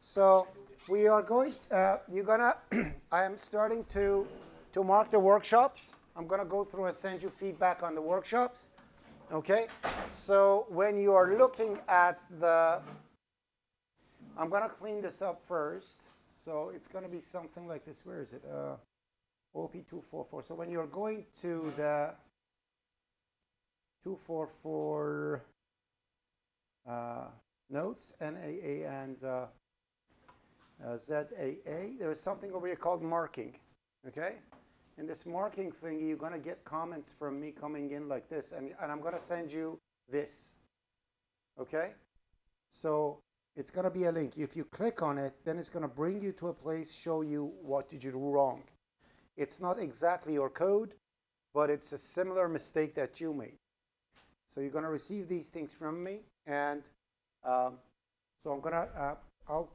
So we are going, to, uh, you're gonna, I am starting to, to mark the workshops. I'm gonna go through and send you feedback on the workshops. Okay? So when you are looking at the, I'm gonna clean this up first. So it's gonna be something like this. Where is it? Uh, OOP244. So when you're going to the 244 uh, notes, NAA and uh, uh, ZAA, there is something over here called marking, okay? In this marking thing, you're going to get comments from me coming in like this, and, and I'm going to send you this, okay? So it's going to be a link. If you click on it, then it's going to bring you to a place, show you what did you do wrong. It's not exactly your code, but it's a similar mistake that you made. So you're going to receive these things from me, and um, so I'm going to, uh, I'll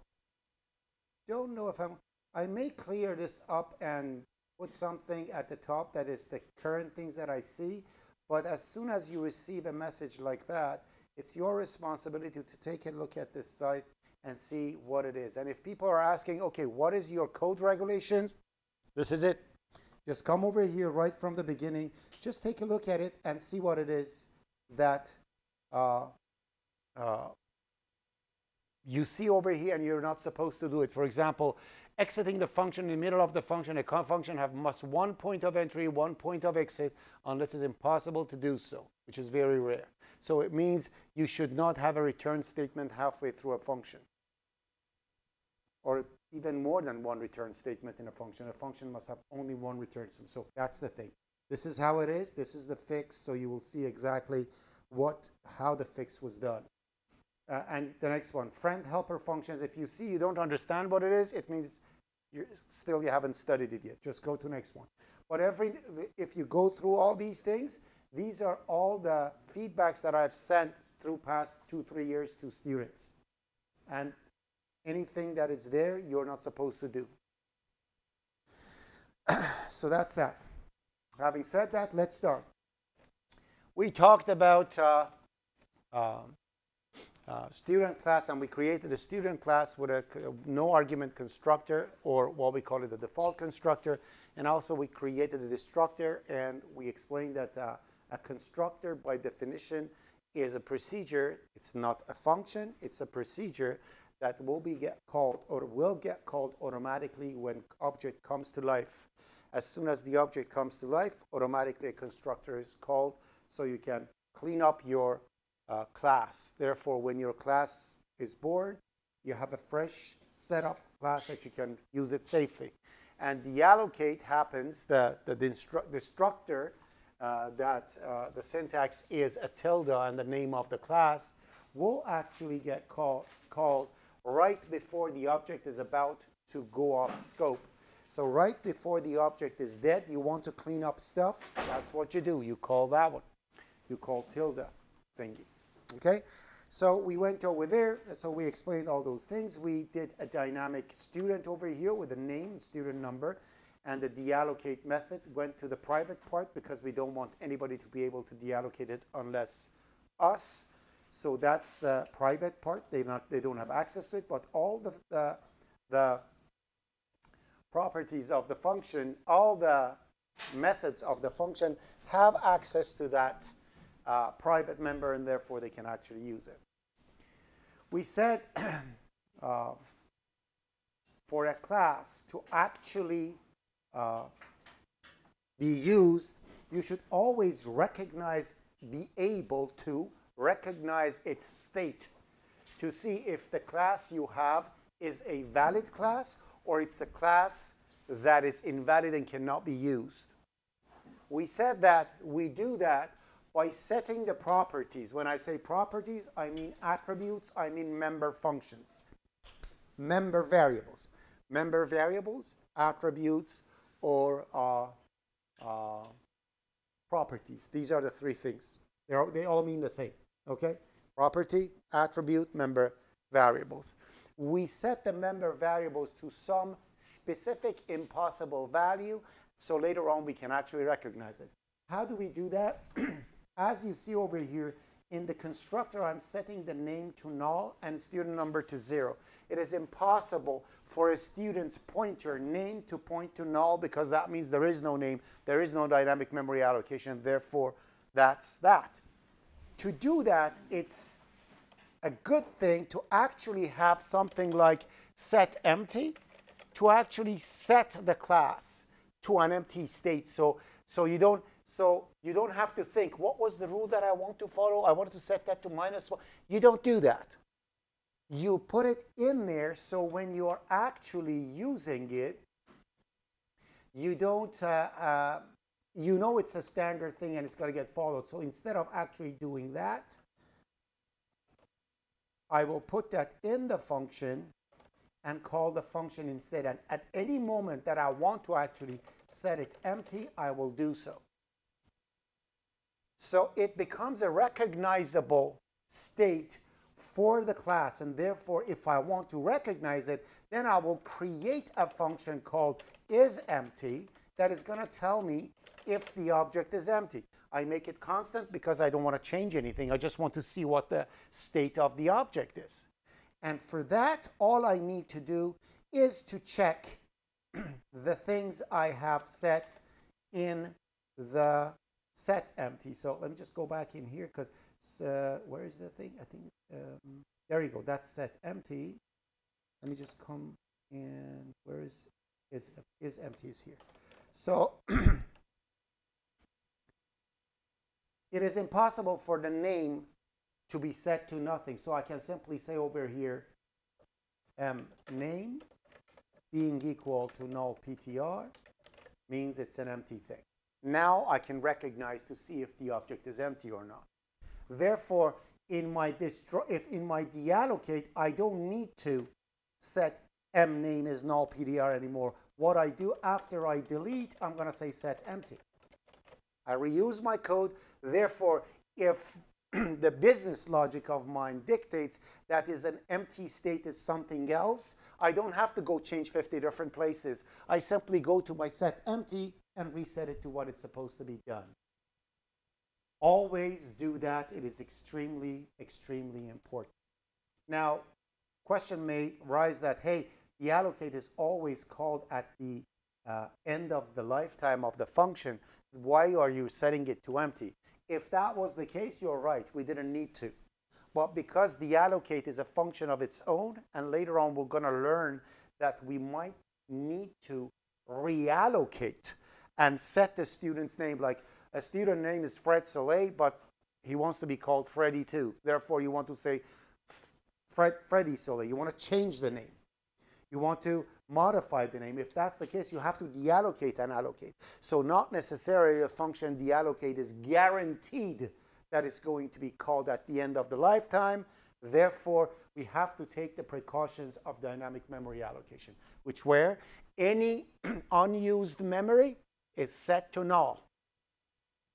don't know if I'm, I may clear this up and put something at the top that is the current things that I see. But as soon as you receive a message like that, it's your responsibility to take a look at this site and see what it is. And if people are asking, okay, what is your code regulations? This is it. Just come over here right from the beginning. Just take a look at it and see what it is that uh, uh, you see over here and you're not supposed to do it. For example, exiting the function in the middle of the function, a function have must one point of entry, one point of exit, unless it's impossible to do so, which is very rare. So it means you should not have a return statement halfway through a function. Or even more than one return statement in a function. A function must have only one return statement. So that's the thing. This is how it is. This is the fix. So you will see exactly what how the fix was done. Uh, and the next one, friend helper functions. If you see you don't understand what it is, it means you still you haven't studied it yet. Just go to next one. But every, if you go through all these things, these are all the feedbacks that I've sent through past two, three years to students. And anything that is there, you're not supposed to do. so that's that. Having said that, let's start. We talked about uh, um, uh, student class and we created a student class with a no argument constructor or what we call it the default constructor. And also we created a destructor and we explained that uh, a constructor by definition is a procedure. It's not a function. It's a procedure that will be get called or will get called automatically when object comes to life. As soon as the object comes to life automatically a constructor is called. So you can clean up your uh, class. Therefore, when your class is born, you have a fresh setup class that you can use it safely. And the allocate happens, the, the destructor uh, that uh, the syntax is a tilde and the name of the class will actually get call, called right before the object is about to go off scope. So right before the object is dead, you want to clean up stuff, that's what you do. You call that one. You call tilde thingy. Okay, so we went over there, so we explained all those things. We did a dynamic student over here with a name, student number, and the deallocate method went to the private part because we don't want anybody to be able to deallocate it unless us. So that's the private part. They not they don't have access to it, but all the the, the properties of the function, all the methods of the function have access to that uh, private member, and therefore they can actually use it. We said uh, for a class to actually uh, be used, you should always recognize, be able to recognize its state to see if the class you have is a valid class or it's a class that is invalid and cannot be used. We said that we do that by setting the properties. When I say properties, I mean attributes, I mean member functions, member variables. Member variables, attributes, or uh, uh, properties. These are the three things. They, are, they all mean the same, okay? Property, attribute, member, variables. We set the member variables to some specific impossible value, so later on we can actually recognize it. How do we do that? as you see over here in the constructor, I'm setting the name to null and student number to zero. It is impossible for a student's pointer name to point to null because that means there is no name, there is no dynamic memory allocation, therefore that's that. To do that, it's a good thing to actually have something like set empty to actually set the class to an empty state. So, so you don't so you don't have to think, what was the rule that I want to follow? I wanted to set that to minus one. You don't do that. You put it in there so when you are actually using it, you don't, uh, uh, you know it's a standard thing and it's going to get followed. So instead of actually doing that, I will put that in the function and call the function instead. And at any moment that I want to actually set it empty, I will do so. So it becomes a recognizable state for the class. And therefore, if I want to recognize it, then I will create a function called isEmpty that is going to tell me if the object is empty. I make it constant because I don't want to change anything. I just want to see what the state of the object is. And for that, all I need to do is to check the things I have set in the set empty. So let me just go back in here because uh, where is the thing? I think um, there you go. That's set empty. Let me just come in. Where is is is empty is here. So it is impossible for the name to be set to nothing. So I can simply say over here, um, name being equal to null PTR means it's an empty thing. Now I can recognize to see if the object is empty or not. Therefore, in my if in my deallocate, I don't need to set m name is null PTR anymore. What I do after I delete, I'm going to say set empty. I reuse my code. Therefore, if the business logic of mine dictates that is an empty state is something else, I don't have to go change 50 different places. I simply go to my set empty and reset it to what it's supposed to be done. Always do that. It is extremely, extremely important. Now, question may rise that, hey, deallocate is always called at the uh, end of the lifetime of the function. Why are you setting it to empty? If that was the case, you're right. We didn't need to. But because deallocate is a function of its own, and later on we're going to learn that we might need to reallocate and set the student's name. Like a student name is Fred Soleil, but he wants to be called Freddy too. Therefore, you want to say Fred, Freddie Soleil. You want to change the name. You want to modify the name. If that's the case, you have to deallocate and allocate. So not necessarily a function deallocate is guaranteed that it's going to be called at the end of the lifetime. Therefore, we have to take the precautions of dynamic memory allocation, which where any unused memory is set to null.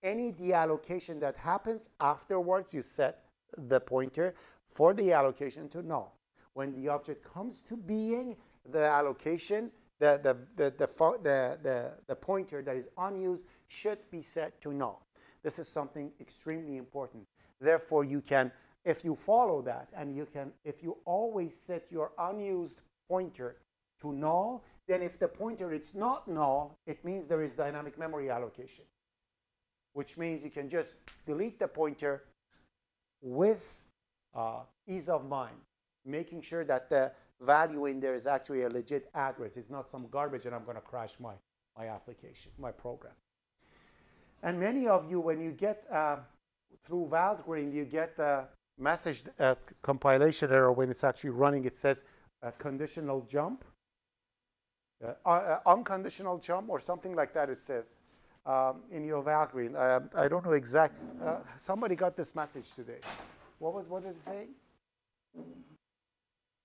Any deallocation that happens afterwards, you set the pointer for the allocation to null. When the object comes to being, the allocation, the, the, the, the, the, pointer that is unused should be set to null. This is something extremely important. Therefore, you can, if you follow that, and you can, if you always set your unused pointer to null, then if the pointer is not null, it means there is dynamic memory allocation, which means you can just delete the pointer with uh, ease of mind, making sure that the value in there is actually a legit address. It's not some garbage and I'm going to crash my, my application, my program. And many of you, when you get uh, through Valgrind, you get the message uh, compilation error when it's actually running. It says conditional jump. Uh, uh, unconditional jump or something like that it says um, in your Valgrind. Uh, I don't know exact. Uh, somebody got this message today. What was what does it say?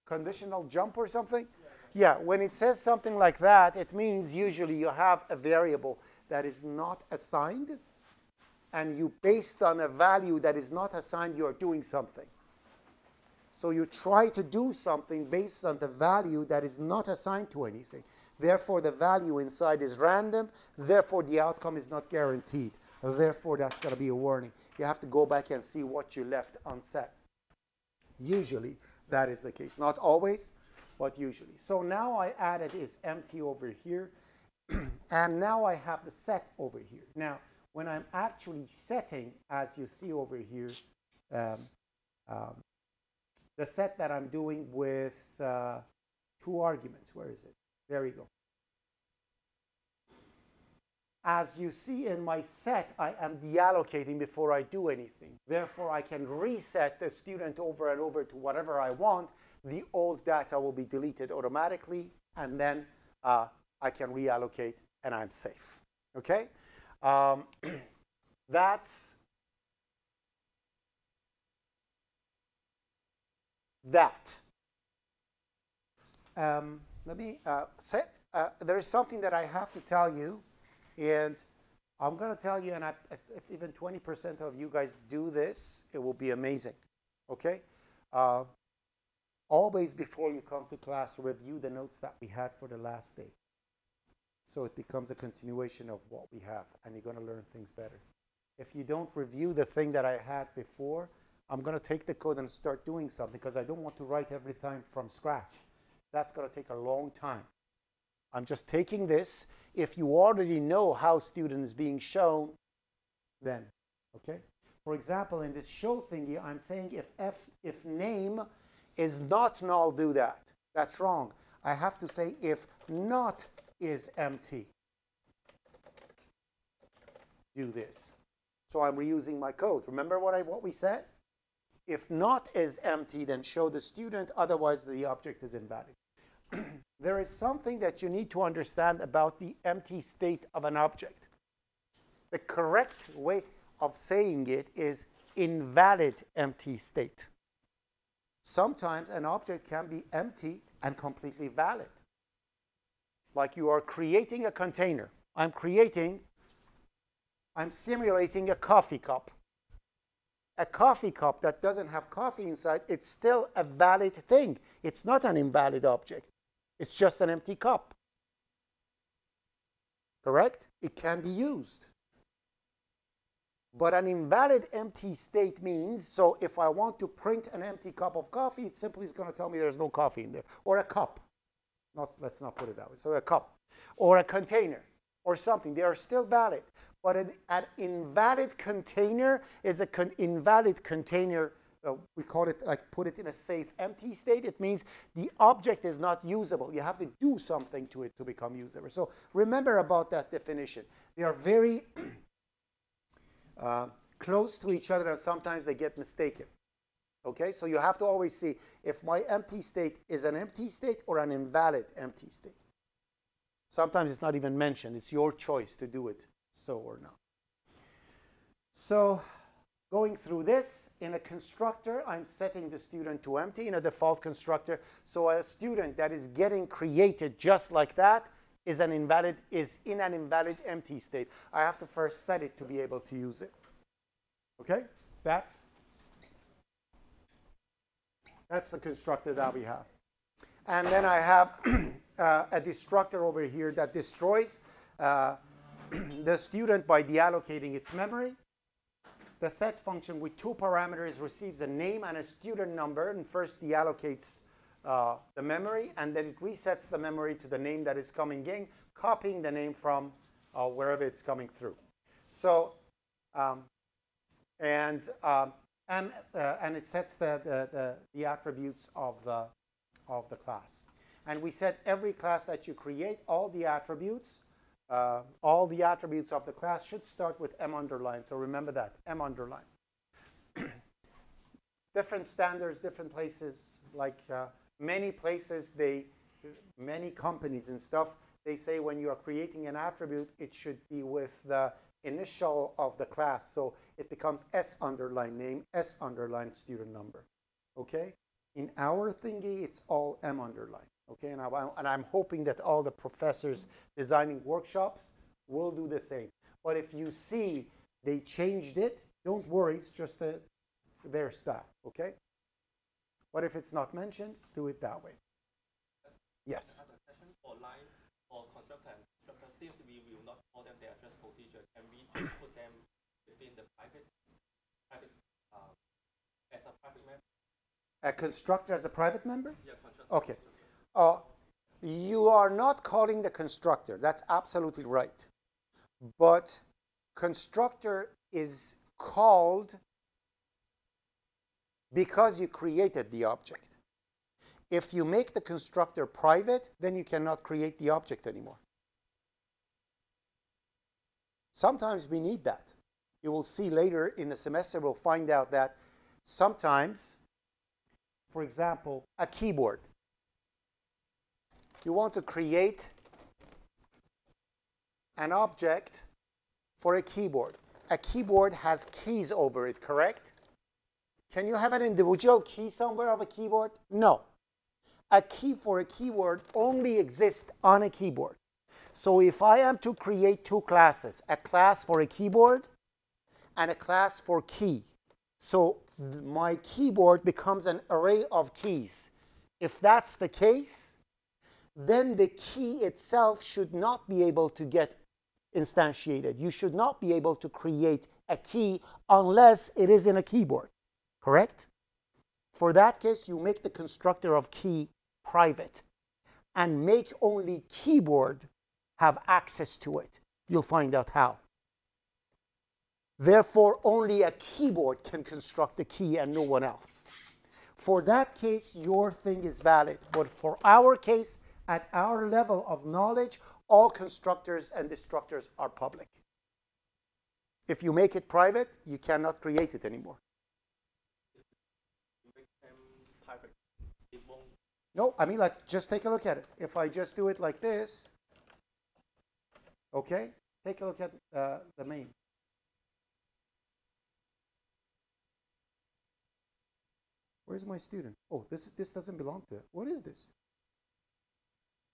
Conditional jump or something? Yeah, when it says something like that, it means usually you have a variable that is not assigned, and you based on a value that is not assigned, you are doing something. So you try to do something based on the value that is not assigned to anything. Therefore, the value inside is random. Therefore, the outcome is not guaranteed. Therefore, that's going to be a warning. You have to go back and see what you left unset. Usually, that is the case. Not always, but usually. So now I added is empty over here. and now I have the set over here. Now, when I'm actually setting, as you see over here, um, um, the set that I'm doing with uh, two arguments. Where is it? There we go. As you see in my set, I am deallocating before I do anything. Therefore, I can reset the student over and over to whatever I want. The old data will be deleted automatically, and then uh, I can reallocate, and I'm safe. Okay? Um, that's that. Um, let me uh, set. Uh, there is something that I have to tell you, and I'm going to tell you, and I, if, if, even 20% of you guys do this, it will be amazing. Okay? Uh, always before you come to class, review the notes that we had for the last day. So it becomes a continuation of what we have, and you're going to learn things better. If you don't review the thing that I had before, I'm going to take the code and start doing something because I don't want to write every time from scratch. That's going to take a long time. I'm just taking this. If you already know how student is being shown, then, okay? For example, in this show thingy, I'm saying if f, if name is not null, do that. That's wrong. I have to say if not is empty, do this. So I'm reusing my code. Remember what, I, what we said? If not is empty, then show the student, otherwise the object is invalid. there is something that you need to understand about the empty state of an object. The correct way of saying it is invalid empty state. Sometimes an object can be empty and completely valid. Like you are creating a container. I'm creating, I'm simulating a coffee cup a coffee cup that doesn't have coffee inside, it's still a valid thing. It's not an invalid object. It's just an empty cup. Correct? It can be used. But an invalid empty state means, so if I want to print an empty cup of coffee, it simply is going to tell me there's no coffee in there. Or a cup. Not, let's not put it that way. So a cup. Or a container or something. They are still valid. But an, an invalid container is an con invalid container. Uh, we call it, like, put it in a safe empty state. It means the object is not usable. You have to do something to it to become usable. So remember about that definition. They are very uh, close to each other, and sometimes they get mistaken. Okay, so you have to always see if my empty state is an empty state or an invalid empty state. Sometimes it's not even mentioned. It's your choice to do it so or not. So going through this, in a constructor, I'm setting the student to empty in a default constructor. So a student that is getting created just like that is an invalid is in an invalid empty state. I have to first set it to be able to use it. Okay? That's that's the constructor that we have. And then I have uh, a destructor over here that destroys uh, the student by deallocating its memory. The set function with two parameters receives a name and a student number and first deallocates uh, the memory and then it resets the memory to the name that is coming in, copying the name from uh, wherever it's coming through. So, um, and, um, and, uh, and it sets the, the, the, the attributes of the, of the class. And we set every class that you create, all the attributes, uh, all the attributes of the class should start with M underline. So remember that, M underline. different standards, different places, like uh, many places, they, many companies and stuff, they say when you are creating an attribute, it should be with the initial of the class. So it becomes S underline name, S underline student number. Okay? In our thingy, it's all M underline. Okay, and, I, and I'm hoping that all the professors designing workshops will do the same. But if you see they changed it, don't worry, it's just a, their style, okay? But if it's not mentioned, do it that way. Yes. As a question for line or constructor and constructor, since we will not call them their address position, can we just put them within the private, private, uh, as a private member. A constructor as a private member? Yeah, contract. Okay. Uh, you are not calling the constructor. That's absolutely right. But constructor is called because you created the object. If you make the constructor private, then you cannot create the object anymore. Sometimes we need that. You will see later in the semester, we'll find out that sometimes, for example, a keyboard. You want to create an object for a keyboard. A keyboard has keys over it, correct? Can you have an individual key somewhere of a keyboard? No. A key for a keyboard only exists on a keyboard. So if I am to create two classes, a class for a keyboard and a class for key, so my keyboard becomes an array of keys. If that's the case, then the key itself should not be able to get instantiated. You should not be able to create a key unless it is in a keyboard, correct? For that case, you make the constructor of key private and make only keyboard have access to it. You'll find out how. Therefore, only a keyboard can construct the key and no one else. For that case, your thing is valid. But for our case, at our level of knowledge, all constructors and destructors are public. If you make it private, you cannot create it anymore. No, I mean, like, just take a look at it. If I just do it like this, okay, take a look at uh, the main. Where's my student? Oh, this, this doesn't belong to it. What is this?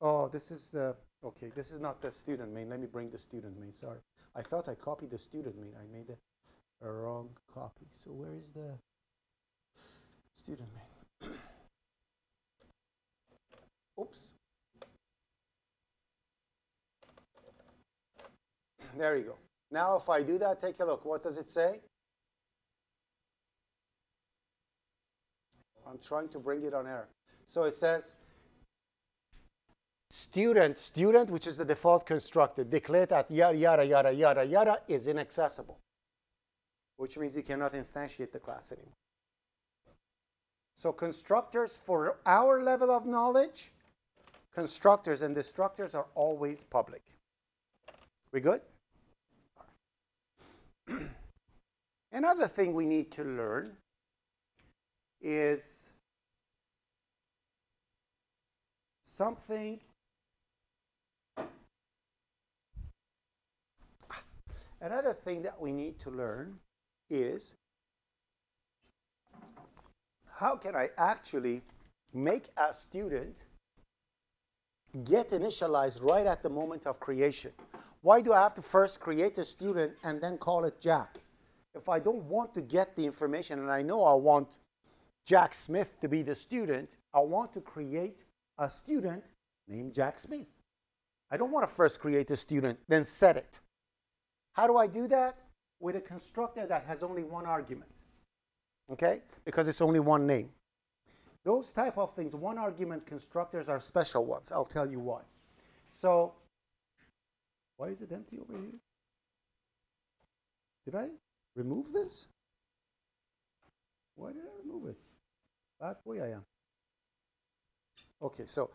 Oh, this is the, okay, this is not the student main. Let me bring the student main, sorry. I thought I copied the student main. I made a, wrong copy. So where is the student main? Oops. There you go. Now if I do that, take a look. What does it say? I'm trying to bring it on air. So it says, student, student, which is the default constructor, declared at yada, yada, yada, yada, yada, is inaccessible, which means you cannot instantiate the class anymore. So constructors, for our level of knowledge, constructors and destructors are always public. We good? Another thing we need to learn is something Another thing that we need to learn is how can I actually make a student get initialized right at the moment of creation? Why do I have to first create a student and then call it Jack? If I don't want to get the information and I know I want Jack Smith to be the student, I want to create a student named Jack Smith. I don't want to first create a student, then set it. How do I do that? With a constructor that has only one argument, okay? Because it's only one name. Those type of things, one argument constructors are special ones. I'll tell you why. So, why is it empty over here? Did I remove this? Why did I remove it? Bad boy I am. Okay, so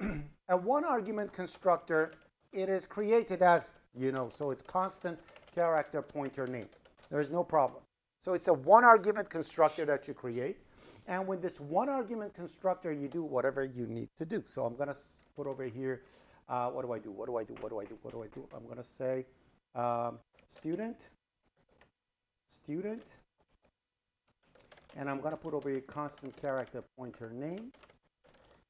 a one argument constructor, it is created as you know, so it's constant character pointer name. There is no problem. So it's a one argument constructor that you create. And with this one argument constructor, you do whatever you need to do. So I'm going to put over here, uh, what do I do? What do I do? What do I do? What do I do? I'm going to say um, student, student, and I'm going to put over here constant character pointer name.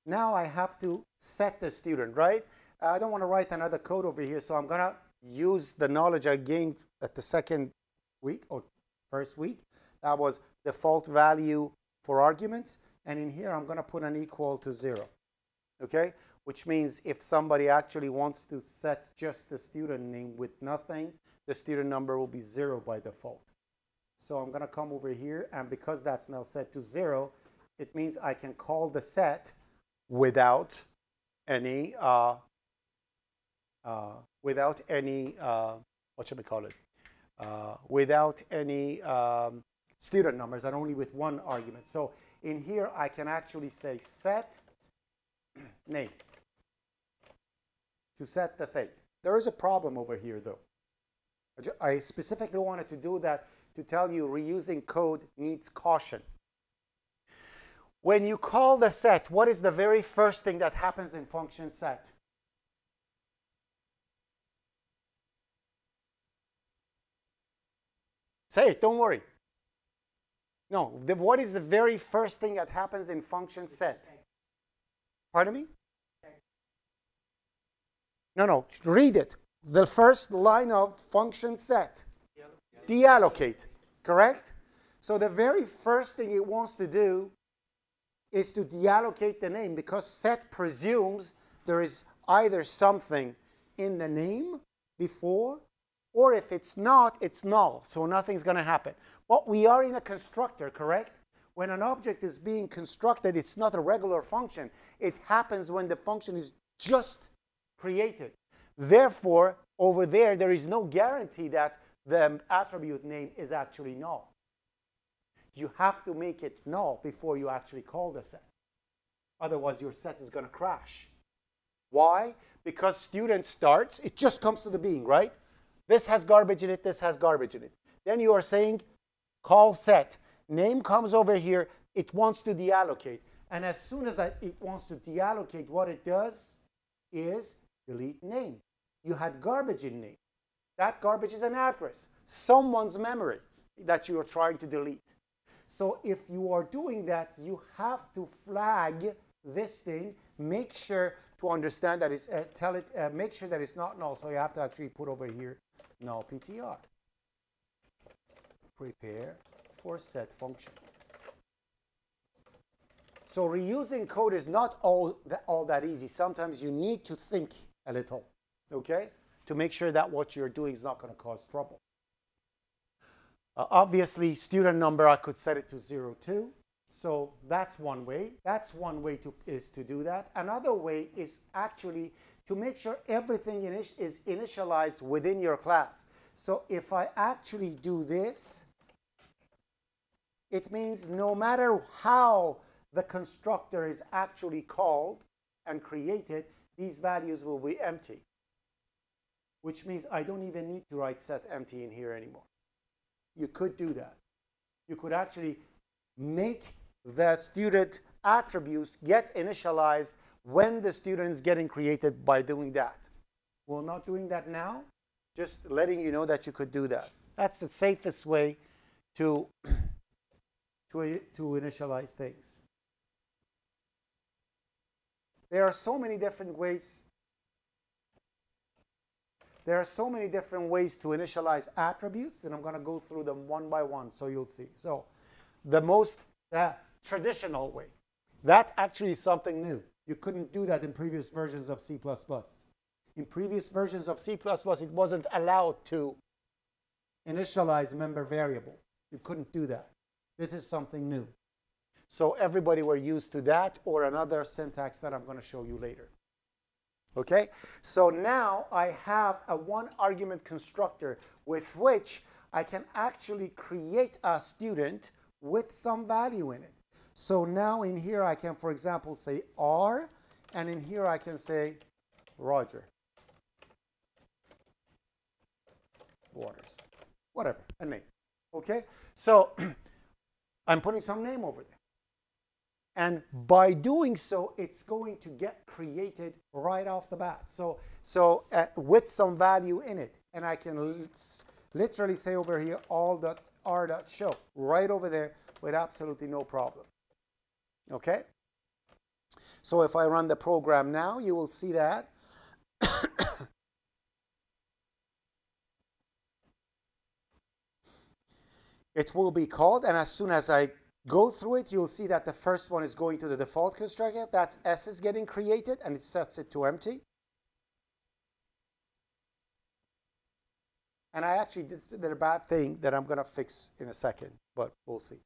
Now I have to set the student, right? I don't want to write another code over here, so I'm going to use the knowledge I gained at the second week or first week. That was default value for arguments. And in here, I'm going to put an equal to zero. Okay? Which means if somebody actually wants to set just the student name with nothing, the student number will be zero by default. So I'm going to come over here, and because that's now set to zero, it means I can call the set without any uh, without any uh, what should we call it? Uh, without any um, student numbers and only with one argument. So in here, I can actually say set name to set the thing. There is a problem over here, though. I specifically wanted to do that to tell you reusing code needs caution. When you call the set, what is the very first thing that happens in function set? Say don't worry. No, the, what is the very first thing that happens in function set? Pardon me? No, no, read it. The first line of function set. Deallocate, correct? So the very first thing it wants to do is to deallocate the name because set presumes there is either something in the name before or if it's not, it's null, so nothing's going to happen. But we are in a constructor, correct? When an object is being constructed, it's not a regular function. It happens when the function is just created. Therefore, over there, there is no guarantee that the attribute name is actually null. You have to make it null before you actually call the set. Otherwise, your set is going to crash. Why? Because student starts, it just comes to the being, right? This has garbage in it, this has garbage in it. Then you are saying call set. Name comes over here, it wants to deallocate. And as soon as it wants to deallocate, what it does is delete name. You had garbage in name. That garbage is an address, someone's memory that you are trying to delete. So if you are doing that, you have to flag this thing, make sure to understand that it's, uh, tell it, uh, make sure that it's not null. So you have to actually put over here null PTR. Prepare for set function. So reusing code is not all that, all that easy. Sometimes you need to think a little, okay, to make sure that what you're doing is not going to cause trouble. Uh, obviously, student number, I could set it to 0, 2. So that's one way. That's one way to, is to do that. Another way is actually to make sure everything init is initialized within your class. So if I actually do this, it means no matter how the constructor is actually called and created, these values will be empty. Which means I don't even need to write set empty in here anymore. You could do that. You could actually make the student attributes get initialized when the student is getting created by doing that. We're not doing that now, just letting you know that you could do that. That's the safest way to, to, to initialize things. There are so many different ways. There are so many different ways to initialize attributes, and I'm going to go through them one by one so you'll see. So the most uh, traditional way, that actually is something new. You couldn't do that in previous versions of C++. In previous versions of C++, it wasn't allowed to initialize member variable. You couldn't do that. This is something new. So everybody were used to that or another syntax that I'm going to show you later. Okay, so now I have a one argument constructor with which I can actually create a student with some value in it. So now in here I can, for example, say R, and in here I can say Roger. Waters. Whatever, a name. Okay? So I'm putting some name over there. And by doing so, it's going to get created right off the bat. So, so uh, with some value in it. And I can literally say over here, all dot r dot show right over there with absolutely no problem. Okay? So if I run the program now, you will see that. it will be called, and as soon as I go through it, you'll see that the first one is going to the default constructor. That's S is getting created, and it sets it to empty. And I actually did, a bad thing that I'm going to fix in a second, but we'll see.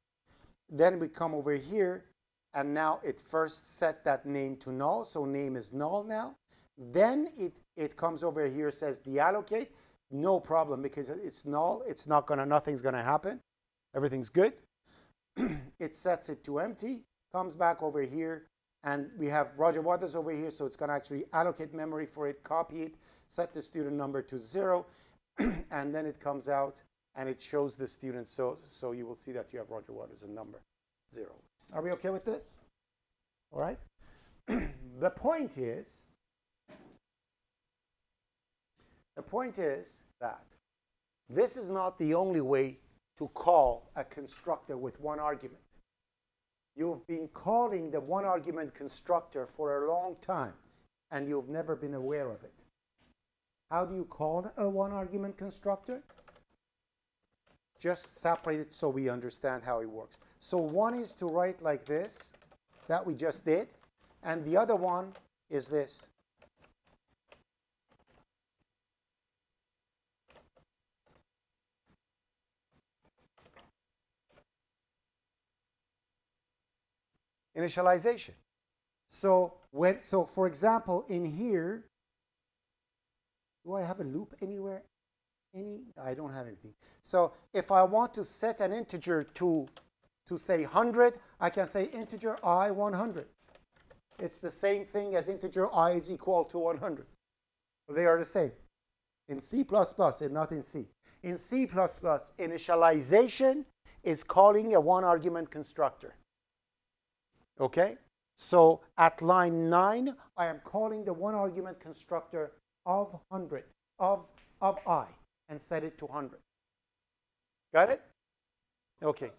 Then we come over here, and now it first set that name to null, so name is null now. Then it, it comes over here, says deallocate, no problem because it's null, it's not gonna, nothing's gonna happen. Everything's good. it sets it to empty, comes back over here, and we have Roger Waters over here, so it's gonna actually allocate memory for it, copy it, set the student number to zero, and then it comes out and it shows the student. So, so you will see that you have Roger Waters and number zero. Are we okay with this? All right. the point is, the point is that this is not the only way to call a constructor with one argument. You've been calling the one argument constructor for a long time and you've never been aware of it. How do you call a one argument constructor? Just separate it so we understand how it works. So one is to write like this, that we just did, and the other one is this. Initialization. So when so for example in here, do I have a loop anywhere? Any? I don't have anything. So if I want to set an integer to, to say 100, I can say integer i 100. It's the same thing as integer i is equal to 100. They are the same. In C++ and not in C. In C++, initialization is calling a one argument constructor. Okay? So at line 9, I am calling the one argument constructor of 100, of, of i, and set it to 100. Got it? Okay.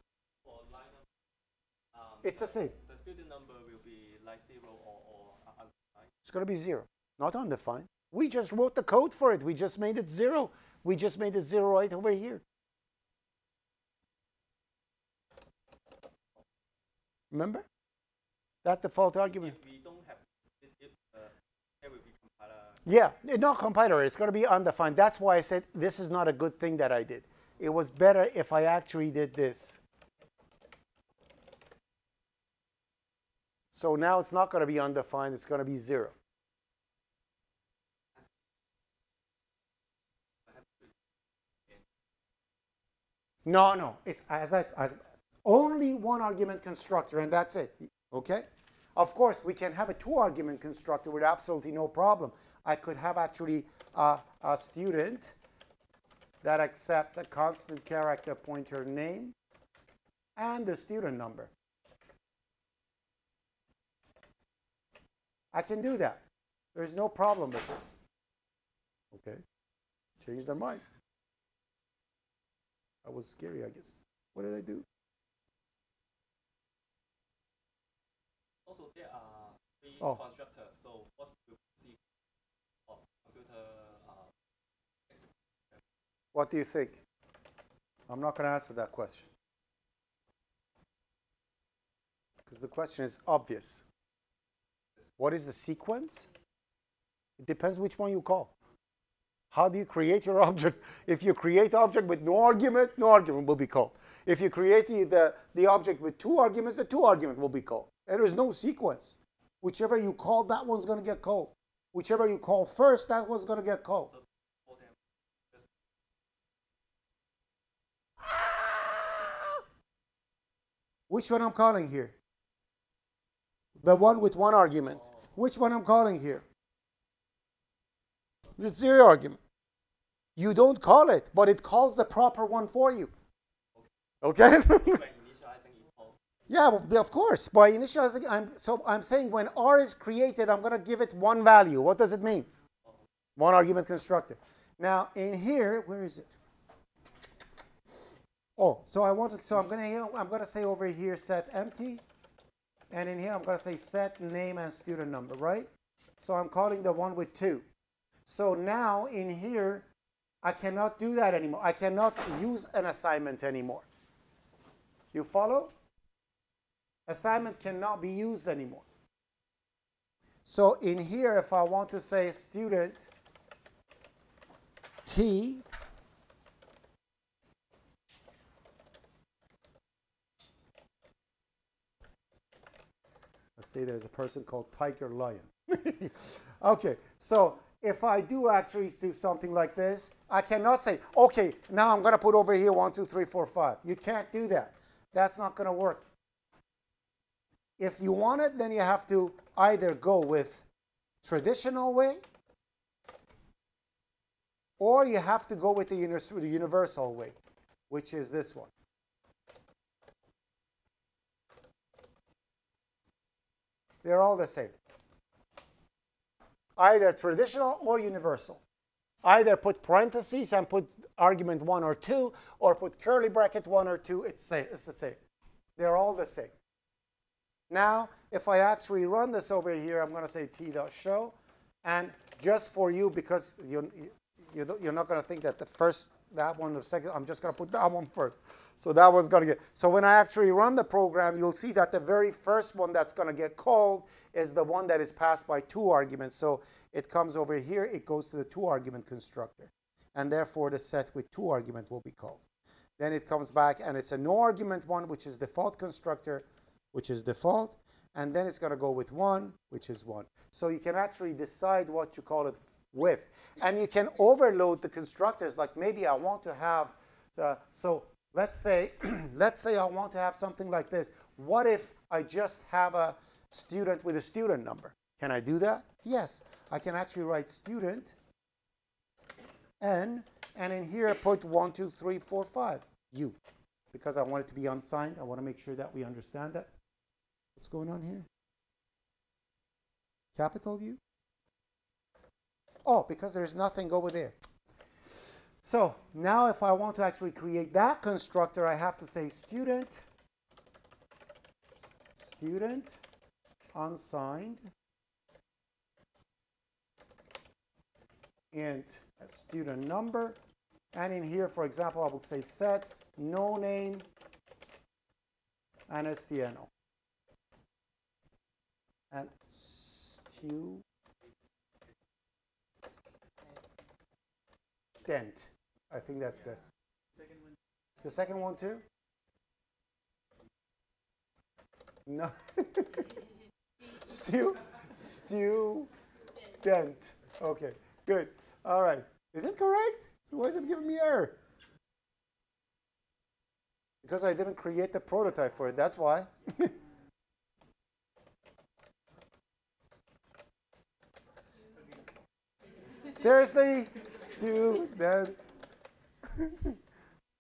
For line number, um, It's the same. the student number will be like zero or, or undefined. It's going to be 0, not undefined. We just wrote the code for it. We just made it 0. We just made it 0 right over here. Remember? That default argument. If we don't have it, it uh, there will be compiler. Yeah, not compiler. It's going to be undefined. That's why I said this is not a good thing that I did. It was better if I actually did this. So now it's not going to be undefined. It's going to be zero. No, no. It's as I, as only one argument constructor, and that's it. Okay. Of course, we can have a two-argument constructor with absolutely no problem. I could have actually a student that accepts a constant character pointer name and the student number. I can do that. There's no problem with this. Okay. Change their mind. That was scary, I guess. What did I do? Oh. constructors. So what will see of computer uh, execution? What do you think? I'm not going to answer that question. Because the question is obvious. What is the sequence? It depends which one you call. How do you create your object? If you create object with no argument, no argument will be called. If you create the, the, the object with two arguments, the two argument will be called. There is no sequence. Whichever you call, that one's going to get called. Whichever you call first, that one's going to get called. For them, just Which one I'm calling here? The one with one argument. Which one I'm calling here? The zero argument. You don't call it, but it calls the proper one for you. Okay? yeah, of course. By initializing, I'm, so I'm saying when R is created, I'm going to give it one value. What does it mean? One argument constructor. Now in here, where is it? Oh, so I want to, so I'm going to, I'm going to say over here set empty. And in here, I'm going to say set name and student number, right? So I'm calling the one with two. So now in here, I cannot do that anymore. I cannot use an assignment anymore. You follow? assignment cannot be used anymore. So in here, if I want to say student T Let's see, there's a person called Tiger Lion. okay, so if I do actually do something like this, I cannot say, okay, now I'm going to put over here one, two, three, four, five. You can't do that. That's not going to work. If you want it, then you have to either go with traditional way or you have to go with the universal way, which is this one. They're all the same. Either traditional or universal. Either put parentheses and put argument 1 or 2, or put curly bracket 1 or 2, it's, it's the same. They're all the same. Now, if I actually run this over here, I'm going to say t.show. And just for you, because you, you, you're not going to think that the first, that one, the second, I'm just going to put that one first. So that one's going to get, so when I actually run the program, you'll see that the very first one that's going to get called is the one that is passed by two arguments. So it comes over here, it goes to the two argument constructor. And therefore the set with two argument will be called. Then it comes back and it's a no argument one, which is default constructor, which is default. And then it's going to go with one, which is one. So you can actually decide what you call it with. And you can overload the constructors. Like maybe I want to have, uh, so Let's say, let's say I want to have something like this. What if I just have a student with a student number? Can I do that? Yes. I can actually write student n, and in here put 1, 2, 3, 4, 5, u. Because I want it to be unsigned, I want to make sure that we understand that. What's going on here? Capital U? Oh, because there's nothing over there. So now if I want to actually create that constructor, I have to say student, student, unsigned, int student number. And in here, for example, I will say set no name and STNO. And stu dent. I think that's good. The second one too? No. Stew, stew, dent. Okay, good. All right. Is it correct? So why is it giving me error? Because I didn't create the prototype for it, that's why. Seriously? Student.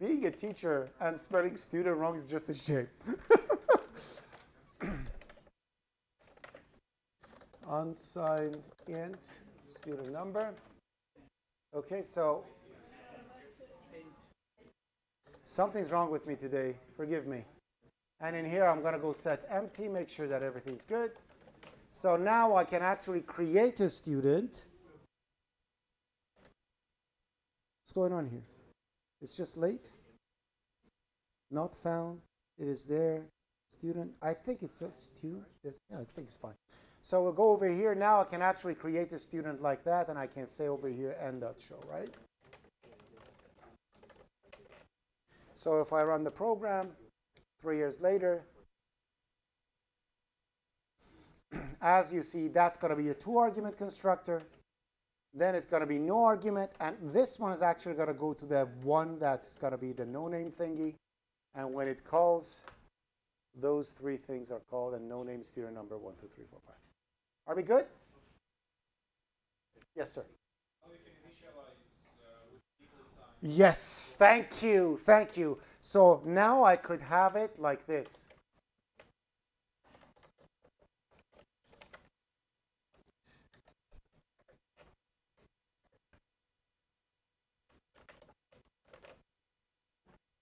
Being a teacher and spelling student wrong is just a shame. Unsigned int student number. Okay, so something's wrong with me today. Forgive me. And in here, I'm going to go set empty, make sure that everything's good. So now I can actually create a student. What's going on here? It's just late. Not found. It is there. Student. I think it's a student. Yeah, I think it's fine. So we'll go over here. Now I can actually create a student like that, and I can say over here n.show, right? So if I run the program, three years later, as you see, that's going to be a two-argument constructor. Then it's going to be no argument. And this one is actually going to go to the one that's going to be the no-name thingy. And when it calls, those three things are called and no-name student number one, two, three, four, five. Are we good? Yes, sir. Yes, thank you, thank you. So now I could have it like this.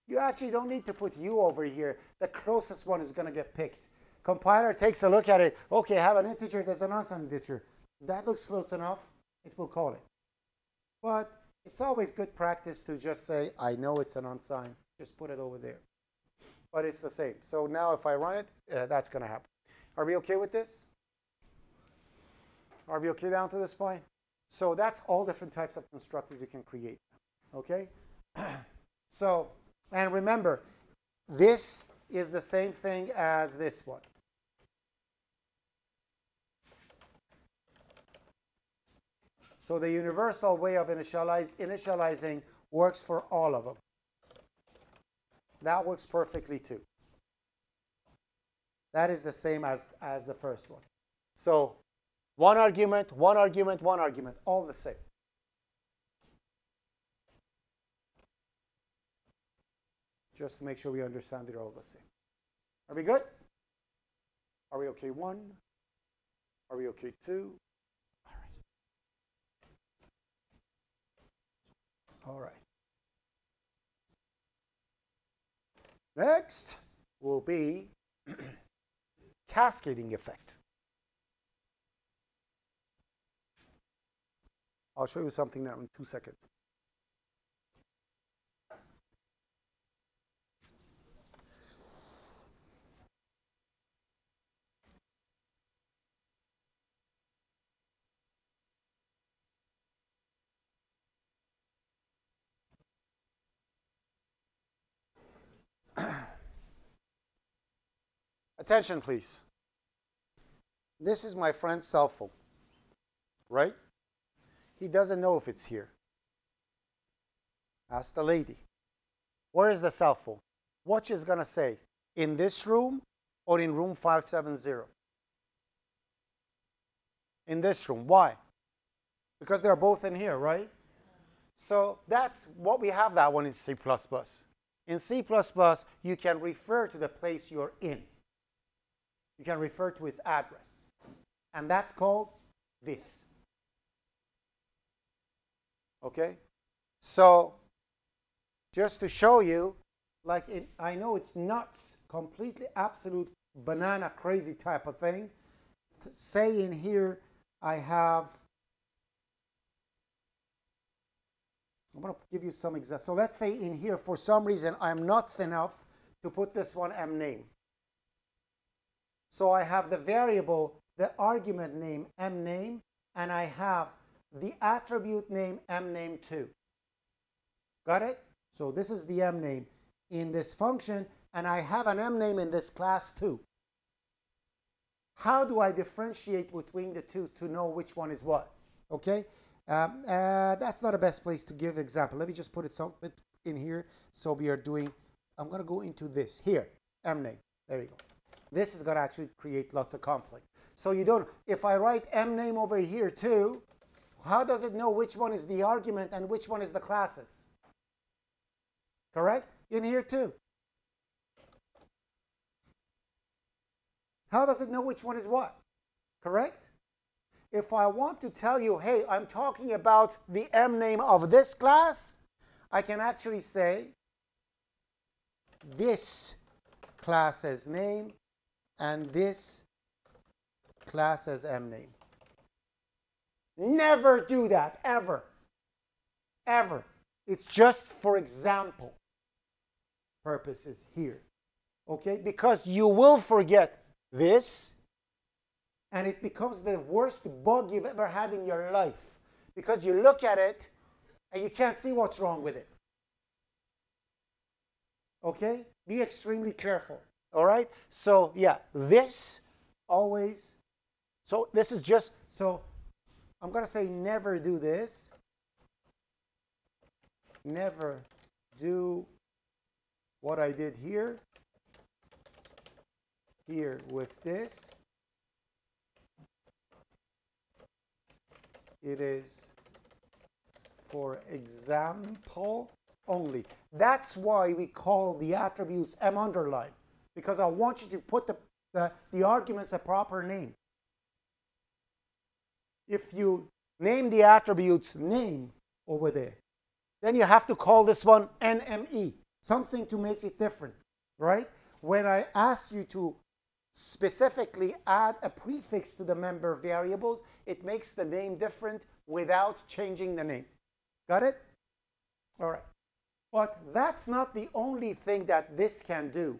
You actually don't need to put u over here. The closest one is going to get picked. Compiler takes a look at it. Okay, I have an integer, there's an unsigned integer. That looks close enough. It will call it. But it's always good practice to just say, I know it's an unsigned. Just put it over there. But it's the same. So now if I run it, uh, that's going to happen. Are we okay with this? Are we okay down to this point? So that's all different types of constructors you can create. Okay? so and remember, this is the same thing as this one. So the universal way of initialize, initializing works for all of them. That works perfectly too. That is the same as, as the first one. So one argument, one argument, one argument, all the same. Just to make sure we understand they're all the same. Are we good? Are we okay one? Are we okay two? All right. All right. Next will be cascading effect. I'll show you something now in two seconds. Attention, please. This is my friend's cell phone, right? He doesn't know if it's here. Ask the lady. Where is the cell phone? What she's going to say, in this room or in room 570? In this room. Why? Because they're both in here, right? So that's what we have that one in C++. In C++, you can refer to the place you're in. You can refer to its address. And that's called this. Okay? So, just to show you, like in, I know it's nuts, completely absolute banana crazy type of thing. Say in here I have, I'm going to give you some examples. So let's say in here, for some reason, I'm nuts enough to put this one m name. So I have the variable, the argument name m name, and I have the attribute name m name too. Got it? So this is the m name in this function, and I have an m name in this class too. How do I differentiate between the two to know which one is what? Okay, um, uh, that's not the best place to give example. Let me just put it in here. So we are doing, I'm going to go into this here, m name. There you go. This is going to actually create lots of conflict. So you don't, if I write m name over here too, how does it know which one is the argument and which one is the classes? Correct? In here too. How does it know which one is what? Correct? If I want to tell you, hey, I'm talking about the M name of this class, I can actually say this class's name and this class as M name. Never do that, ever. Ever. It's just for example purposes here. Okay? Because you will forget this, and it becomes the worst bug you've ever had in your life. Because you look at it and you can't see what's wrong with it. Okay? Be extremely careful. All right? So, yeah, this always. So, this is just. So, I'm going to say never do this. Never do what I did here. Here with this. It is for example only. That's why we call the attributes M underline because I want you to put the, the, the arguments a proper name. If you name the attributes name over there, then you have to call this one NME, something to make it different, right? When I asked you to specifically add a prefix to the member variables, it makes the name different without changing the name. Got it? All right. But that's not the only thing that this can do.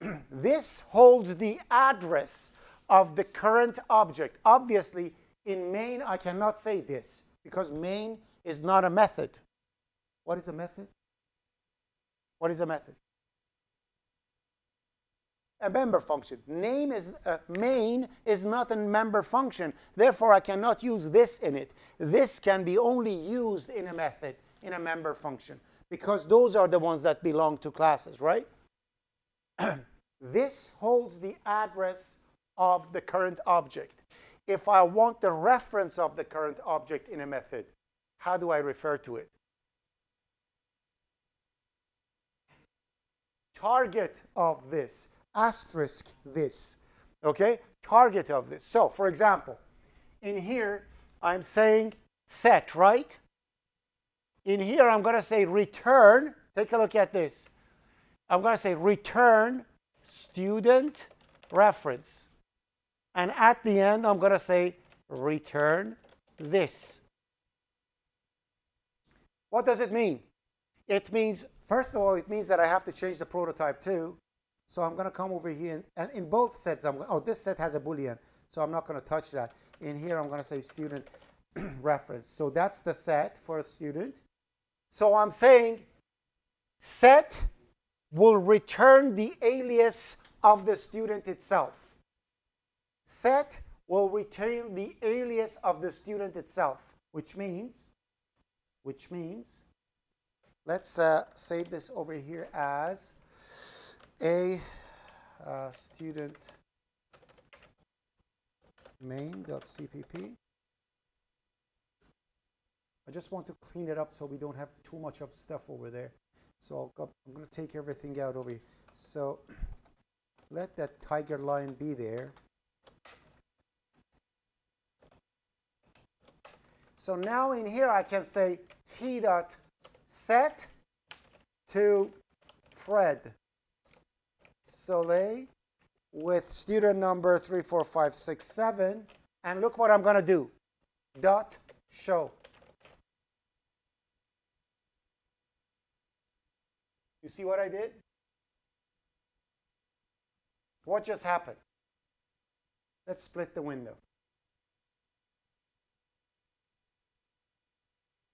this holds the address of the current object. Obviously, in main, I cannot say this because main is not a method. What is a method? What is a method? A member function. Name is uh, main is not a member function. Therefore, I cannot use this in it. This can be only used in a method, in a member function, because those are the ones that belong to classes, right? this holds the address of the current object. If I want the reference of the current object in a method, how do I refer to it? Target of this asterisk this. Okay? Target of this. So, for example, in here, I'm saying set, right? In here, I'm going to say return. Take a look at this. I'm going to say return student reference. And at the end, I'm going to say return this. What does it mean? It means, first of all, it means that I have to change the prototype too. So I'm going to come over here, and, and in both sets, I'm, oh, this set has a Boolean, so I'm not going to touch that. In here, I'm going to say student reference. So that's the set for a student. So I'm saying set will return the alias of the student itself. Set will return the alias of the student itself, which means, which means, let's uh, save this over here as a uh, student main.cpp. I just want to clean it up so we don't have too much of stuff over there. So go, I'm going to take everything out over here. So let that tiger line be there. So now in here I can say t dot set to Fred. Soleil with student number 34567. And look what I'm going to do. Dot show. You see what I did? What just happened? Let's split the window.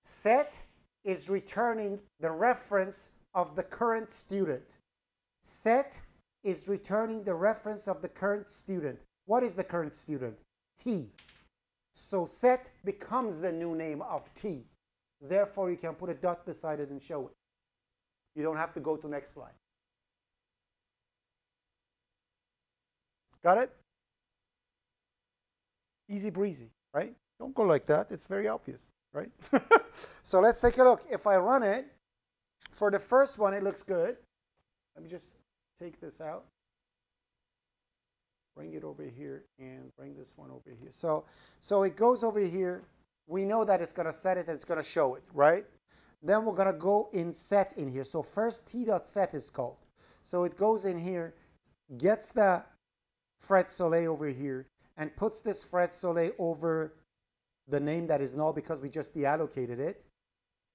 Set is returning the reference of the current student. Set is returning the reference of the current student. What is the current student? T. So set becomes the new name of T. Therefore, you can put a dot beside it and show it. You don't have to go to next slide. Got it? Easy breezy, right? Don't go like that. It's very obvious, right? so let's take a look. If I run it, for the first one, it looks good. Let me just take this out, bring it over here, and bring this one over here. So, so it goes over here. We know that it's going to set it and it's going to show it, right? Then we're going to go in set in here. So first t dot set is called. So it goes in here, gets the Fred Soleil over here, and puts this Fred Soleil over the name that is null because we just deallocated it,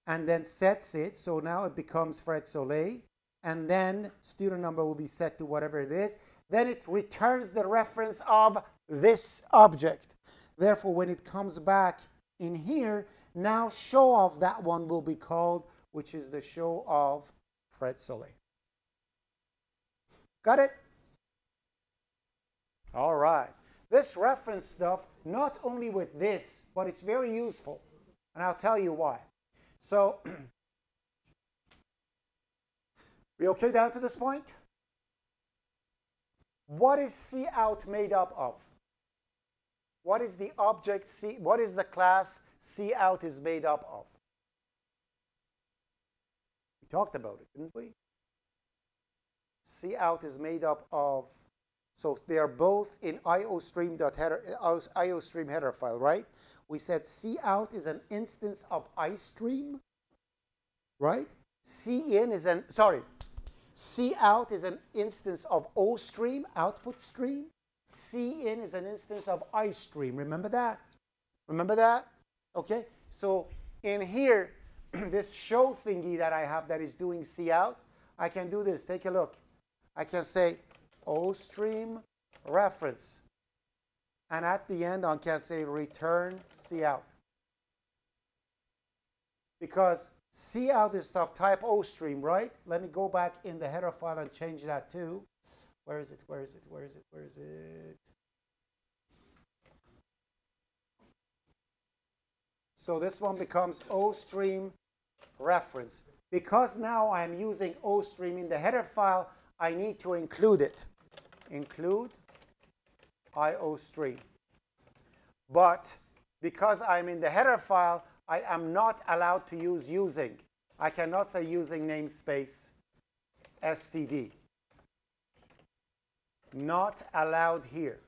and then sets it. So now it becomes Fred Soleil and then student number will be set to whatever it is. Then it returns the reference of this object. Therefore, when it comes back in here, now show of that one will be called, which is the show of Fred Soleil. Got it? All right. This reference stuff, not only with this, but it's very useful. And I'll tell you why. So We okay down to this point? What is C out made up of? What is the object C, what is the class C out is made up of? We talked about it, didn't we? C out is made up of, so they are both in iostream.header, uh, iostream header file, right? We said C out is an instance of iStream, right? C in is an, sorry, C out is an instance of O stream, output stream. C in is an instance of I stream. Remember that? Remember that? Okay? So in here, this show thingy that I have that is doing C out, I can do this. Take a look. I can say O stream reference. And at the end, I can say return C out. Because C out this stuff type O stream, right? Let me go back in the header file and change that too. Where is it? Where is it? Where is it? Where is it? So this one becomes O stream reference. Because now I'm using O stream in the header file, I need to include it. Include IO stream. But because I'm in the header file, I am not allowed to use using. I cannot say using namespace std. Not allowed here.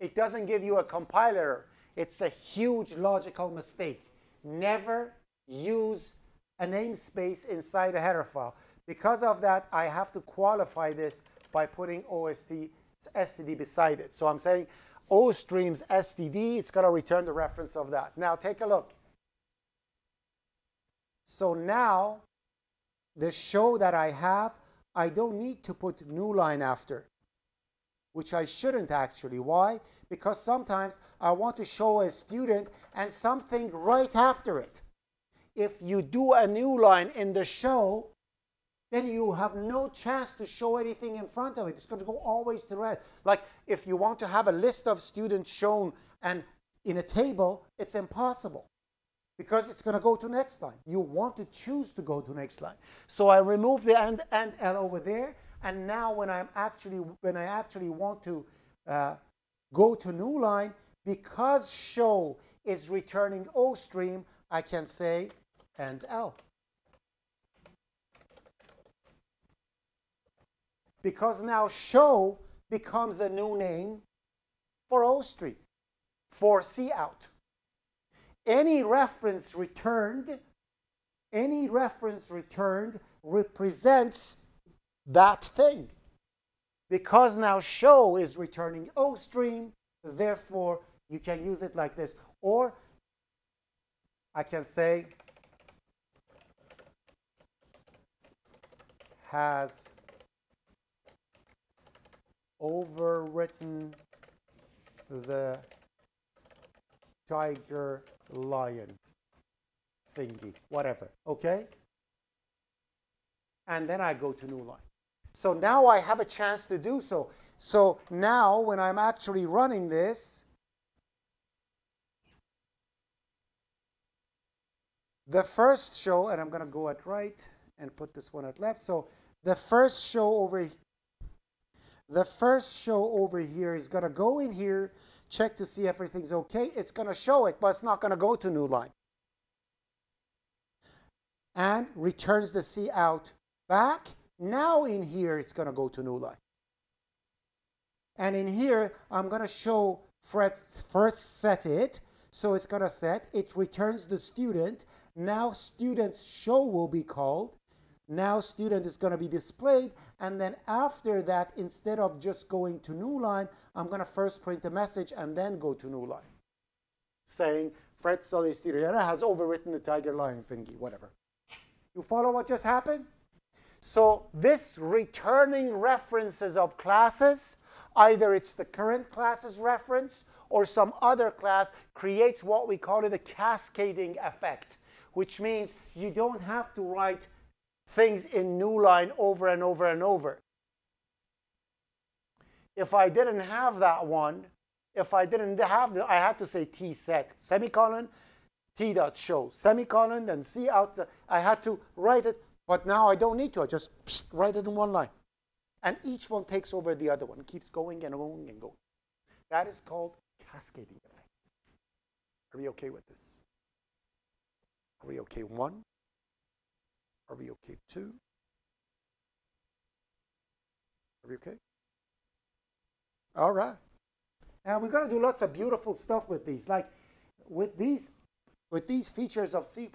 It doesn't give you a compiler. It's a huge logical mistake. Never use a namespace inside a header file. Because of that, I have to qualify this by putting OST std beside it. So I'm saying OStreams std, it's going to return the reference of that. Now take a look. So now, the show that I have, I don't need to put new line after, which I shouldn't actually. Why? Because sometimes I want to show a student and something right after it. If you do a new line in the show, then you have no chance to show anything in front of it. It's going to go always to red. Like if you want to have a list of students shown and in a table, it's impossible because it's going to go to next line. You want to choose to go to next line. So I remove the and, and L over there, and now when I'm actually when I actually want to uh, go to new line, because show is returning O stream, I can say and L. Because now show becomes a new name for O stream, for C out any reference returned, any reference returned represents that thing. Because now show is returning O stream, therefore you can use it like this. Or I can say has overwritten the tiger lion thingy, whatever, okay? And then I go to new line. So now I have a chance to do so. So now when I'm actually running this, the first show, and I'm going to go at right and put this one at left. So the first show over the first show over here is going to go in here check to see everything's okay. It's going to show it, but it's not going to go to new line. And returns the C out back. Now in here, it's going to go to new line. And in here, I'm going to show Fred's first set it. So it's going to set. It returns the student. Now student's show will be called. Now student is going to be displayed. And then after that, instead of just going to new line, I'm going to first print a message and then go to new line. Saying Fred Solis-Tirolien has overwritten the tiger lion thingy, whatever. You follow what just happened? So this returning references of classes, either it's the current class's reference or some other class, creates what we call it a cascading effect, which means you don't have to write things in new line over and over and over. If I didn't have that one, if I didn't have the, I had to say T set, semicolon, T dot show, semicolon, then C out. I had to write it, but now I don't need to. I just write it in one line. And each one takes over the other one, keeps going and going and going. That is called cascading effect. Are we okay with this? Are we okay one? Are we okay? too? Are we okay? All right. And we're going to do lots of beautiful stuff with these. Like with these, with these features of C++,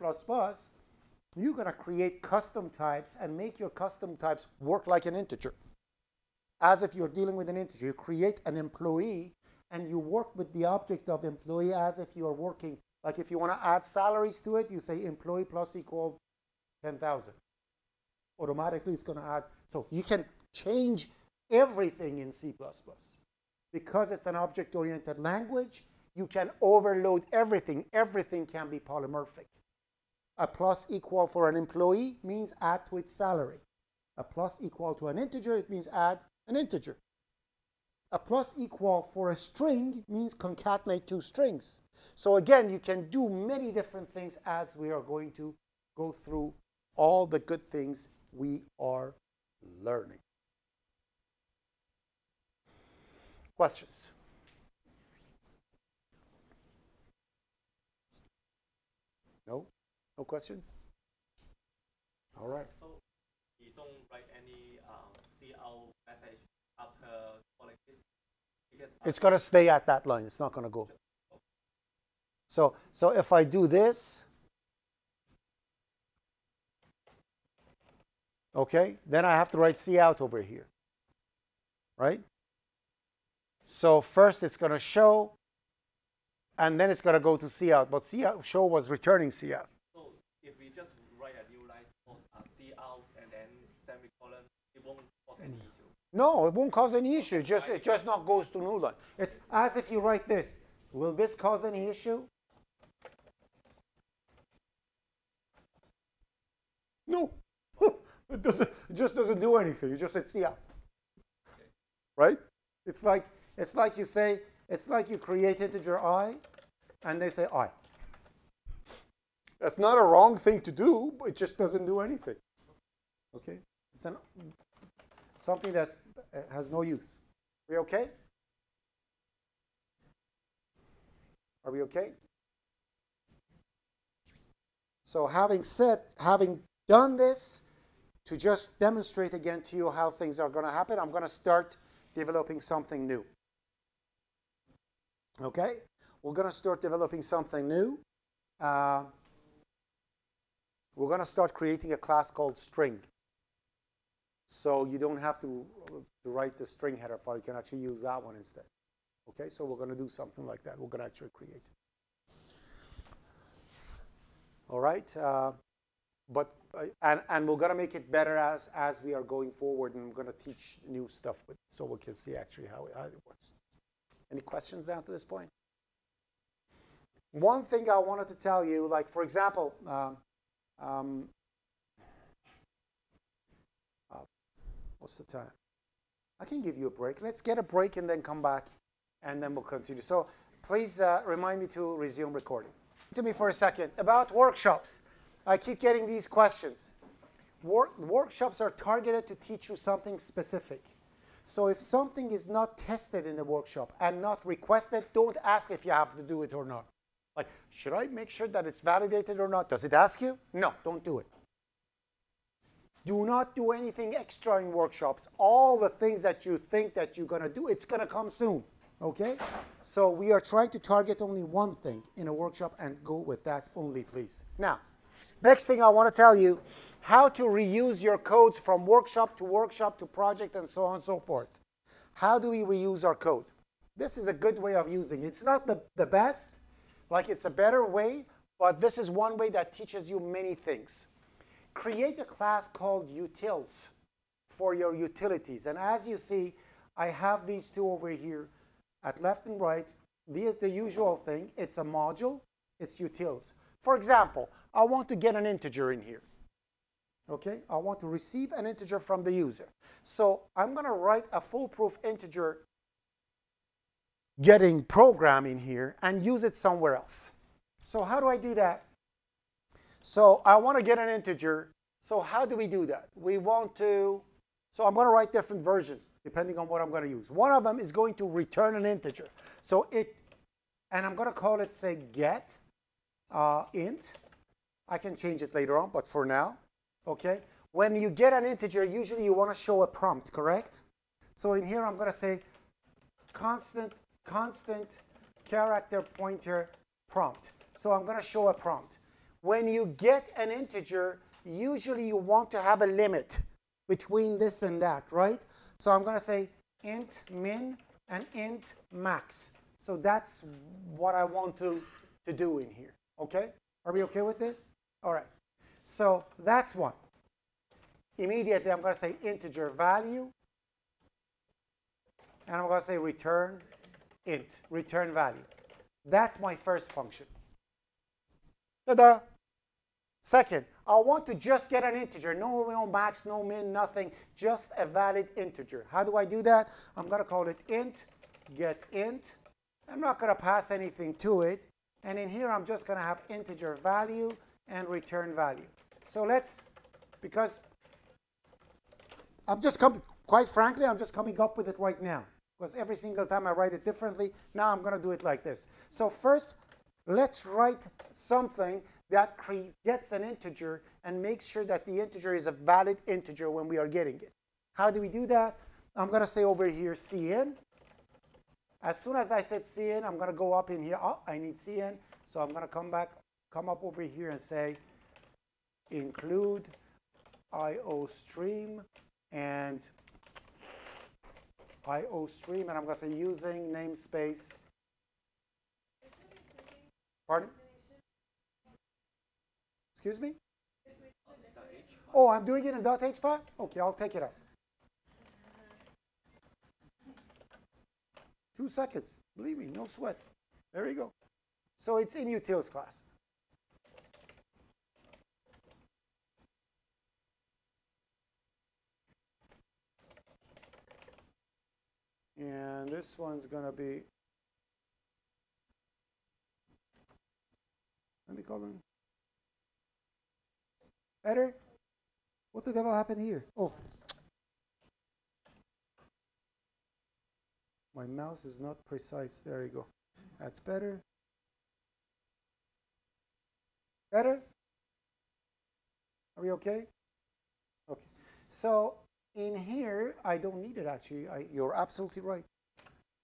you're going to create custom types and make your custom types work like an integer. As if you're dealing with an integer. You create an employee and you work with the object of employee as if you're working. Like if you want to add salaries to it, you say employee plus equal 10,000. Automatically, it's going to add. So you can change everything in C++. Because it's an object-oriented language, you can overload everything. Everything can be polymorphic. A plus equal for an employee means add to its salary. A plus equal to an integer, it means add an integer. A plus equal for a string means concatenate two strings. So again, you can do many different things as we are going to go through all the good things we are learning. Questions? No? No questions? All right. So you don't write any uh, CL message after calling this because It's going to stay at that line. It's not going to go. So, so if I do this, okay, then I have to write C out over here, right? So first it's going to show, and then it's going to go to C out. But C out show was returning C out. So if we just write a new line on uh, C out and then semicolon, it won't cause any issue. No, it won't cause any issue. It just it just not goes to new line. It's as if you write this. Will this cause any issue? No. it doesn't it just doesn't do anything. You just said C out. Right? It's like it's like you say, it's like you create integer i and they say i. That's not a wrong thing to do, but it just doesn't do anything. Okay? It's an something that has no use. Are We okay? Are we okay? So having said, having done this, to just demonstrate again to you how things are going to happen, I'm going to start developing something new. Okay? We're going to start developing something new. Uh, we're going to start creating a class called string. So you don't have to, to write the string header file. You can actually use that one instead. Okay, so we're going to do something like that. We're going to actually create. All right, uh, but uh, and and we're to make it better as as we are going forward, and we're to teach new stuff, with, so we can see actually how it, how it works. Any questions down to this point? One thing I wanted to tell you, like for example, um, um, uh, what's the time? I can give you a break. Let's get a break and then come back, and then we'll continue. So please uh, remind me to resume recording. To me for a second about workshops. I keep getting these questions. Work, workshops are targeted to teach you something specific. So if something is not tested in the workshop and not requested, don't ask if you have to do it or not. Like, should I make sure that it's validated or not? Does it ask you? No, don't do it. Do not do anything extra in workshops. All the things that you think that you're going to do, it's going to come soon. Okay? So we are trying to target only one thing in a workshop and go with that only, please. Now, next thing I want to tell you, how to reuse your codes from workshop to workshop to project and so on and so forth. How do we reuse our code? This is a good way of using it. It's not the, the best, like it's a better way, but this is one way that teaches you many things. Create a class called utils for your utilities. And as you see, I have these two over here at left and right. The, the usual thing, it's a module, it's utils. For example, I want to get an integer in here. Okay, I want to receive an integer from the user. So I'm going to write a foolproof integer getting program in here and use it somewhere else. So how do I do that? So I want to get an integer. So how do we do that? We want to, so I'm going to write different versions depending on what I'm going to use. One of them is going to return an integer. So it, and I'm going to call it, say, get uh, int. I can change it later on, but for now, okay? When you get an integer, usually you want to show a prompt, correct? So in here, I'm going to say constant, constant character pointer prompt. So I'm going to show a prompt. When you get an integer, usually you want to have a limit between this and that, right? So I'm going to say int min and int max. So that's what I want to, to do in here, okay? Are we okay with this? All right. So that's one. Immediately, I'm going to say integer value. And I'm going to say return int, return value. That's my first function. Ta-da! Second, I want to just get an integer. No, no max, no min, nothing. Just a valid integer. How do I do that? I'm going to call it int, get int. I'm not going to pass anything to it. And in here, I'm just going to have integer value and return value. So let's, because I'm just coming, quite frankly, I'm just coming up with it right now. Because every single time I write it differently, now I'm going to do it like this. So first, let's write something that gets an integer and makes sure that the integer is a valid integer when we are getting it. How do we do that? I'm going to say over here cin. As soon as I said cin, I'm going to go up in here. Oh, I need cin. So I'm going to come back, come up over here and say include IO stream and IO stream, and I'm going to say using namespace. Pardon? Excuse me? Oh, I'm doing it in .h file? Okay, I'll take it out. Two seconds. Believe me, no sweat. There you go. So it's in utils class. And this one's going to be, let me call them. Better? What the devil happened here? Oh. My mouse is not precise. There you go. That's better. Better? Are we okay? Okay. So in here, I don't need it actually. I, you're absolutely right.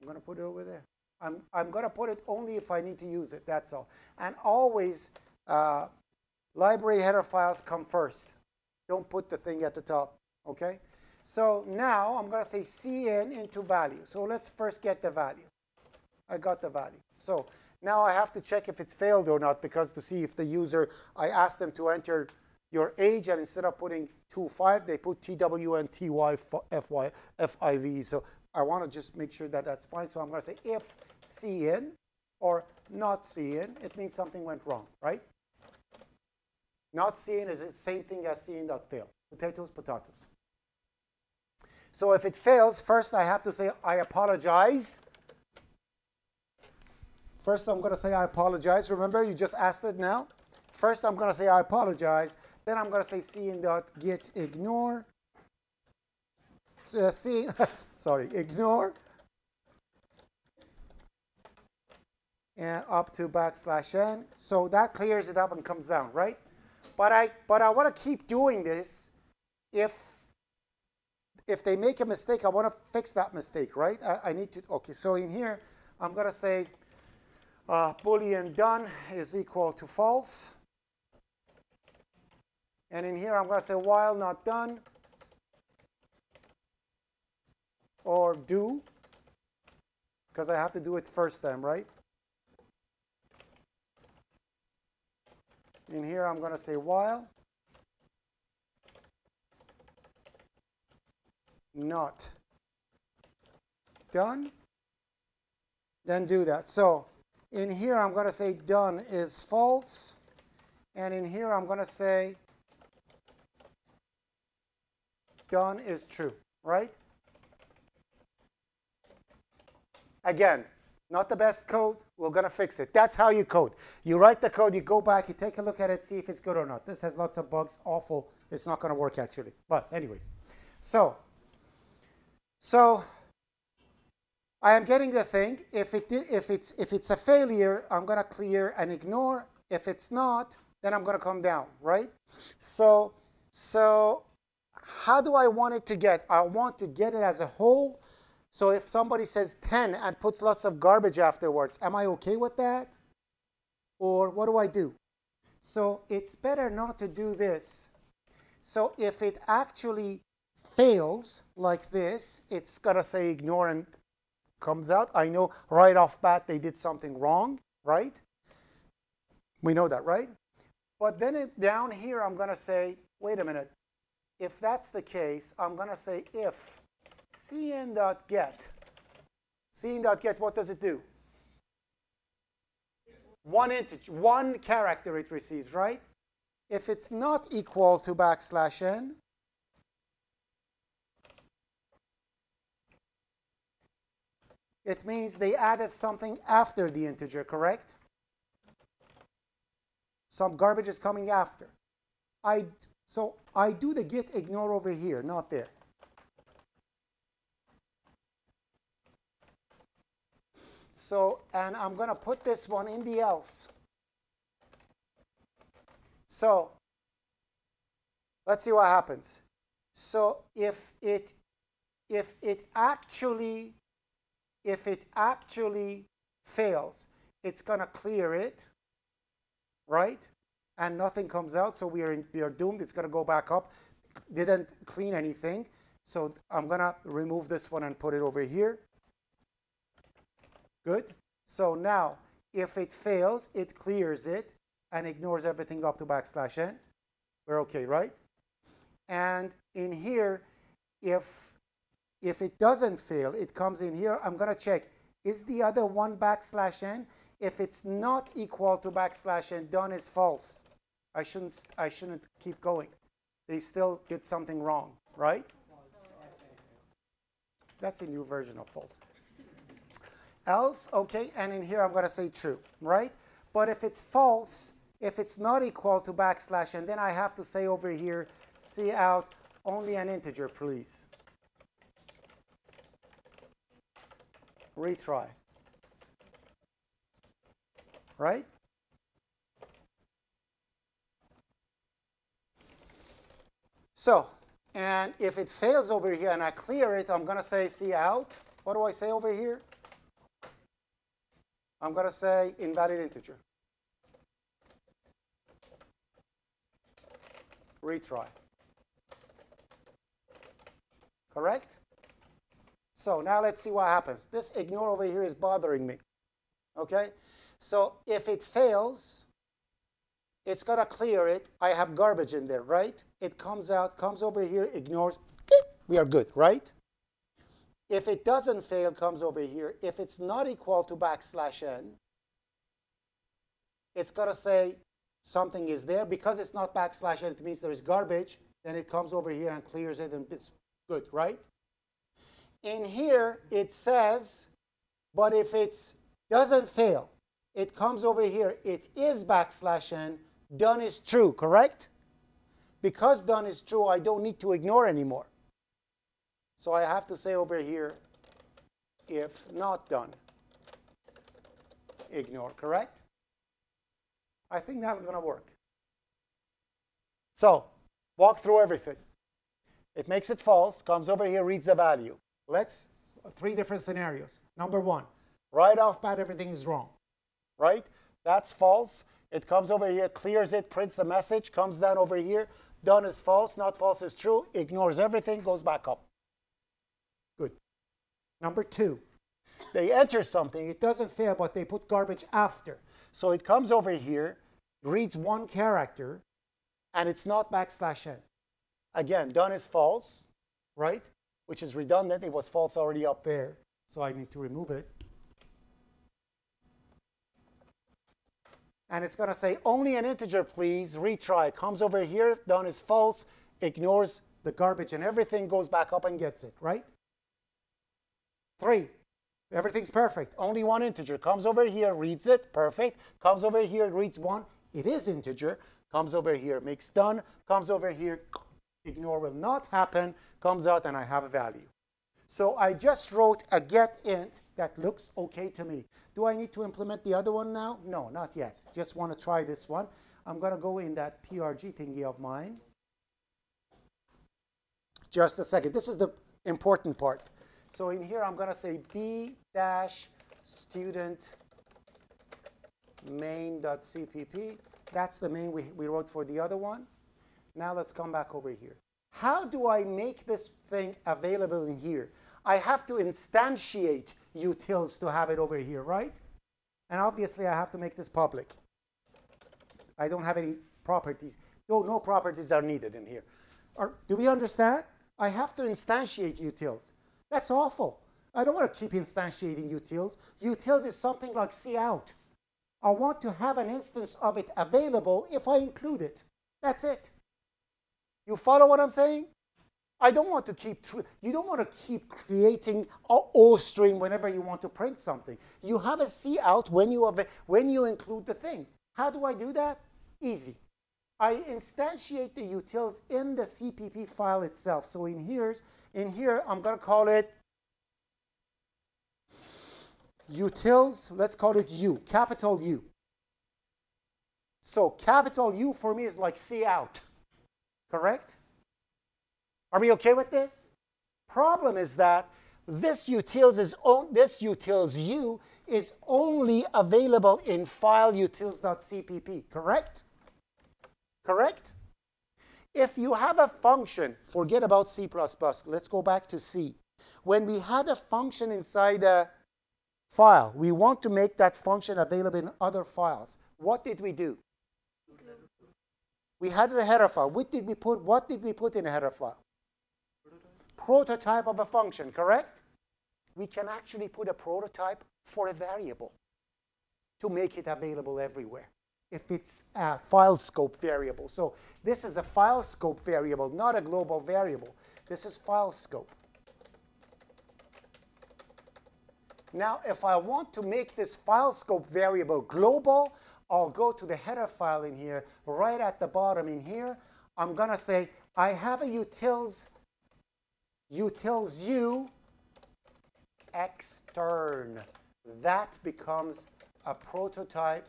I'm going to put it over there. I'm, I'm going to put it only if I need to use it, that's all. And always, uh, library header files come first. Don't put the thing at the top, okay? So now I'm going to say cin into value. So let's first get the value. I got the value. So now I have to check if it's failed or not because to see if the user, I asked them to enter your age, and instead of putting 2.5, they put TW and. So I want to just make sure that that's fine. So I'm going to say if cin or not cin, it means something went wrong, right? Not cin is the same thing as cin.fail. Potatoes, potatoes. So if it fails, first I have to say I apologize. First I'm going to say I apologize. Remember, you just asked it now. First I'm going to say I apologize. Then I'm going to say cin dot get ignore. Uh, cin, sorry, ignore. And up to backslash n. So that clears it up and comes down, right? But I, but I want to keep doing this if, if they make a mistake, I want to fix that mistake, right? I, I need to, okay, so in here, I'm going to say uh, boolean done is equal to false. And in here, I'm going to say while not done or do, because I have to do it first time, right? In here, I'm going to say while not done, then do that. So in here, I'm going to say done is false. And in here, I'm going to say done is true, right? Again, not the best code. We're going to fix it. That's how you code. You write the code, you go back, you take a look at it, see if it's good or not. This has lots of bugs. Awful. It's not going to work, actually. But anyways. So, so I am getting the thing. If, it if, it's, if it's a failure, I'm going to clear and ignore. If it's not, then I'm going to come down, right? So, so how do I want it to get? I want to get it as a whole. So if somebody says 10 and puts lots of garbage afterwards, am I okay with that? Or what do I do? So it's better not to do this. So if it actually fails like this, it's going to say ignore and comes out. I know right off bat they did something wrong, right? We know that, right? But then it, down here, I'm going to say, wait a minute, if that's the case, I'm going to say if cin.get. cin.get, what does it do? One integer, one character it receives, right? if it's not equal to backslash n, it means they added something after the integer, correct? Some garbage is coming after. I, so I do the git ignore over here, not there. So, and I'm going to put this one in the else. So, let's see what happens. So, if it if it actually if it actually fails, it's going to clear it, right? And nothing comes out, so we are, in, we are doomed. It's going to go back up. Didn't clean anything. So I'm going to remove this one and put it over here. Good. So now, if it fails, it clears it and ignores everything up to backslash n. We're okay, right? And in here, if, if it doesn't fail, it comes in here. I'm going to check, is the other one backslash n? If it's not equal to backslash n, done is false. I shouldn't, I shouldn't keep going. They still did something wrong, right? That's a new version of false else, okay, and in here I'm going to say true, right? But if it's false, if it's not equal to backslash, and then I have to say over here, C out only an integer, please. Retry. Right? So, and if it fails over here and I clear it, I'm going to say C out. What do I say over here? I'm going to say invalid integer. Retry. Correct? So now let's see what happens. This ignore over here is bothering me. Okay? So if it fails, it's going to clear it. I have garbage in there, right? It comes out, comes over here, ignores. We are good, right? If it doesn't fail, comes over here. If it's not equal to backslash n, it's going to say something is there. Because it's not backslash n, it means there is garbage. Then it comes over here and clears it, and it's good, right? In here, it says, but if it doesn't fail, it comes over here. It is backslash n. Done is true, correct? Because done is true, I don't need to ignore anymore. So I have to say over here, if not done, ignore, correct? I think that's going to work. So walk through everything. It makes it false, comes over here, reads the value. Let's, three different scenarios. Number one, right off bat, everything is wrong, right? That's false. It comes over here, clears it, prints the message, comes down over here. Done is false, not false is true, ignores everything, goes back up. Good. Number two, they enter something, it doesn't fail, but they put garbage after. So it comes over here, reads one character, and it's not backslash n. Again, done is false, right? Which is redundant. It was false already up there, so I need to remove it. And it's going to say only an integer, please. Retry. Comes over here, done is false, ignores the garbage and everything, goes back up and gets it, right? Three, everything's perfect. Only one integer. Comes over here, reads it, perfect. Comes over here, reads one, it is integer. Comes over here, makes done. Comes over here, ignore will not happen. Comes out and I have a value. So I just wrote a get int that looks okay to me. Do I need to implement the other one now? No, not yet. Just want to try this one. I'm going to go in that PRG thingy of mine. Just a second. This is the important part. So in here, I'm going to say b dash student main.cpp. That's the main we, we wrote for the other one. Now let's come back over here. How do I make this thing available in here? I have to instantiate utils to have it over here, right? And obviously, I have to make this public. I don't have any properties. No, no properties are needed in here. Do we understand? I have to instantiate utils. That's awful. I don't want to keep instantiating utils. Utils is something like cout. I want to have an instance of it available if I include it. That's it. You follow what I'm saying? I don't want to keep, you don't want to keep creating a ostream whenever you want to print something. You have a C out when you, have when you include the thing. How do I do that? Easy. I instantiate the utils in the CPP file itself. So in here, in here, I'm going to call it utils, let's call it U, capital U. So capital U for me is like C out, correct? Are we okay with this? Problem is that this utils is this utils u is only available in file utils.cpp, correct? Correct? If you have a function, forget about C++, let's go back to C. When we had a function inside a file, we want to make that function available in other files. What did we do? We had a header file. What did we put, what did we put in a header file? prototype of a function, correct? We can actually put a prototype for a variable to make it available everywhere if it's a file scope variable. So this is a file scope variable, not a global variable. This is file scope. Now, if I want to make this file scope variable global, I'll go to the header file in here, right at the bottom in here. I'm going to say, I have a utils utils u extern. That becomes a prototype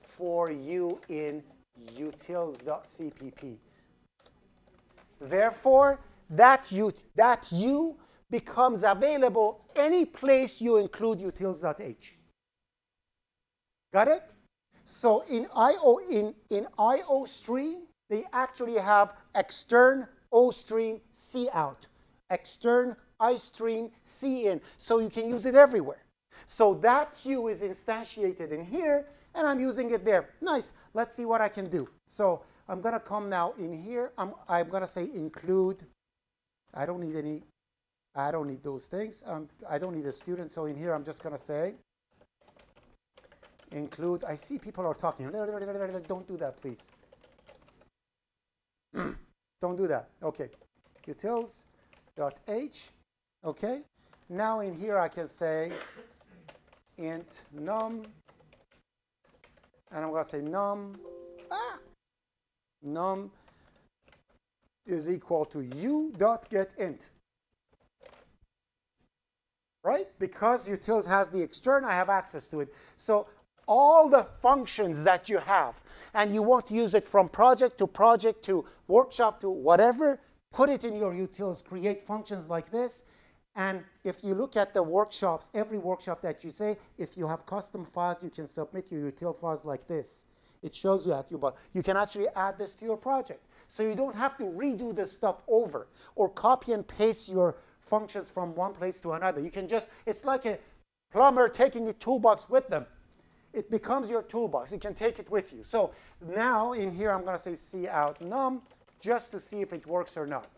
for you in utils.cpp. Therefore, that u, that u becomes available any place you include utils.h. Got it? So in IO, in, in IO stream, they actually have extern O stream C out extern, iStream, in, So you can use it everywhere. So that U is instantiated in here, and I'm using it there. Nice. Let's see what I can do. So I'm going to come now in here. I'm, I'm going to say include. I don't need any. I don't need those things. Um, I don't need a student. So in here, I'm just going to say include. I see people are talking. Don't do that, please. don't do that. OK. Utils dot h. Okay. Now in here I can say int num, and I'm going to say num, ah, num is equal to u dot get int. Right? Because utils has the extern, I have access to it. So all the functions that you have, and you want to use it from project to project to workshop to whatever, put it in your utils, create functions like this. And if you look at the workshops, every workshop that you say, if you have custom files, you can submit your util files like this. It shows you at you, but you can actually add this to your project. So you don't have to redo this stuff over or copy and paste your functions from one place to another. You can just, it's like a plumber taking a toolbox with them. It becomes your toolbox. You can take it with you. So now in here, I'm going to say C out num just to see if it works or not.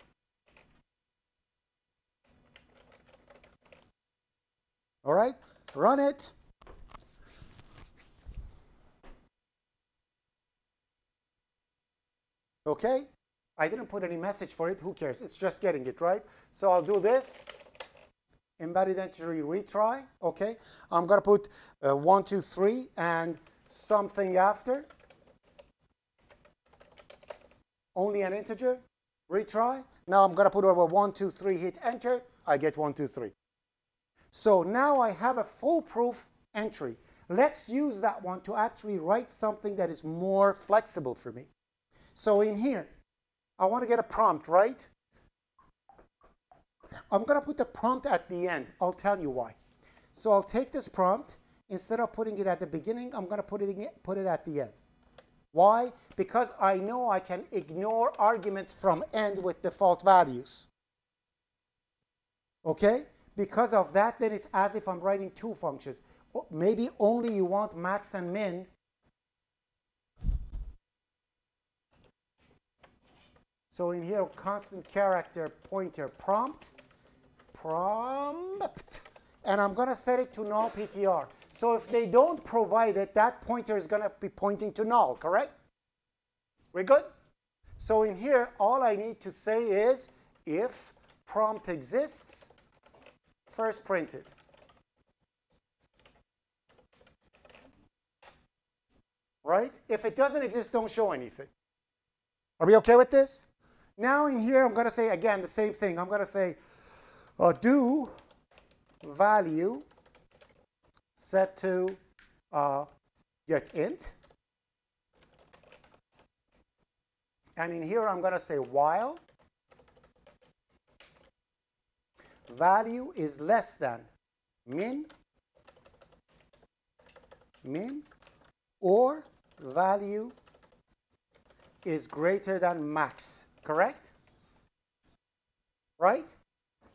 All right, run it. Okay, I didn't put any message for it. Who cares? It's just getting it, right? So I'll do this. Embedded entry retry. Okay, I'm to put uh, one, two, three, and something after only an integer, retry. Now I'm to put over one, two, three, hit enter. I get one, two, three. So now I have a foolproof entry. Let's use that one to actually write something that is more flexible for me. So in here, I want to get a prompt, right? I'm going to put the prompt at the end. I'll tell you why. So I'll take this prompt. Instead of putting it at the beginning, I'm going to put it, put it at the end. Why? Because I know I can ignore arguments from end with default values. Okay? Because of that, then it's as if I'm writing two functions. Maybe only you want max and min. So in here, constant character pointer prompt, prompt, and I'm going to set it to null PTR. So if they don't provide it, that pointer is going to be pointing to null, correct? We're good? So in here, all I need to say is if prompt exists, first printed. Right? If it doesn't exist, don't show anything. Are we okay with this? Now in here, I'm going to say again the same thing. I'm going to say uh, do value set to uh, get int. And in here, I'm going to say while value is less than min, min, or value is greater than max, correct? Right?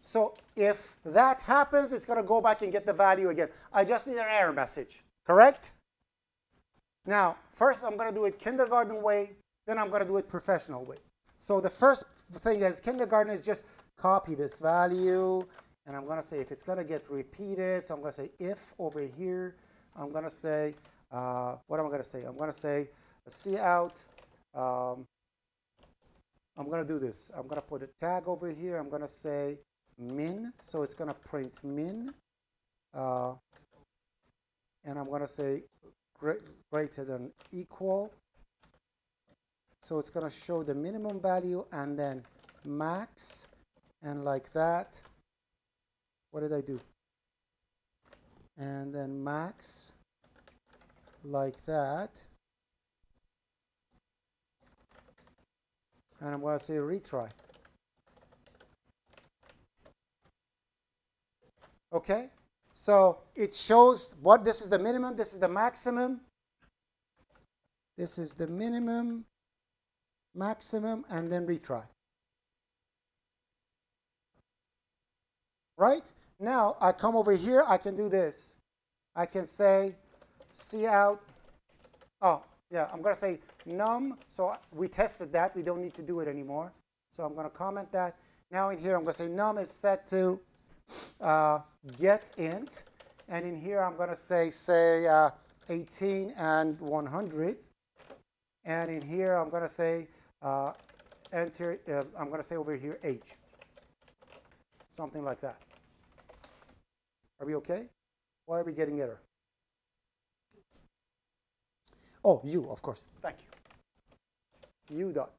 So if that happens, it's going to go back and get the value again. I just need an error message, correct? Now, first I'm going to do it kindergarten way, then I'm going to do it professional way. So the first thing is kindergarten is just copy this value, and I'm going to say if it's going to get repeated, so I'm going to say if over here, I'm going to say, uh, what am I going to say? I'm going to say C out, um, I'm going to do this. I'm going to put a tag over here. I'm going to say min, so it's going to print min, uh, and I'm going to say greater than equal. So it's going to show the minimum value and then max, and like that. What did I do? And then max, like that. And I'm going to say retry. Okay? So it shows what this is the minimum, this is the maximum. This is the minimum, maximum, and then retry. Right? Now I come over here, I can do this. I can say C out. Oh, yeah, I'm going to say num. So we tested that. We don't need to do it anymore. So I'm going to comment that. Now in here, I'm going to say num is set to uh, get int. And in here, I'm going to say, say, uh, 18 and 100. And in here, I'm going to say, uh, enter, uh, I'm going to say over here, age. Something like that. Are we okay? Why are we getting error? Oh, you, of course. Thank you. U dot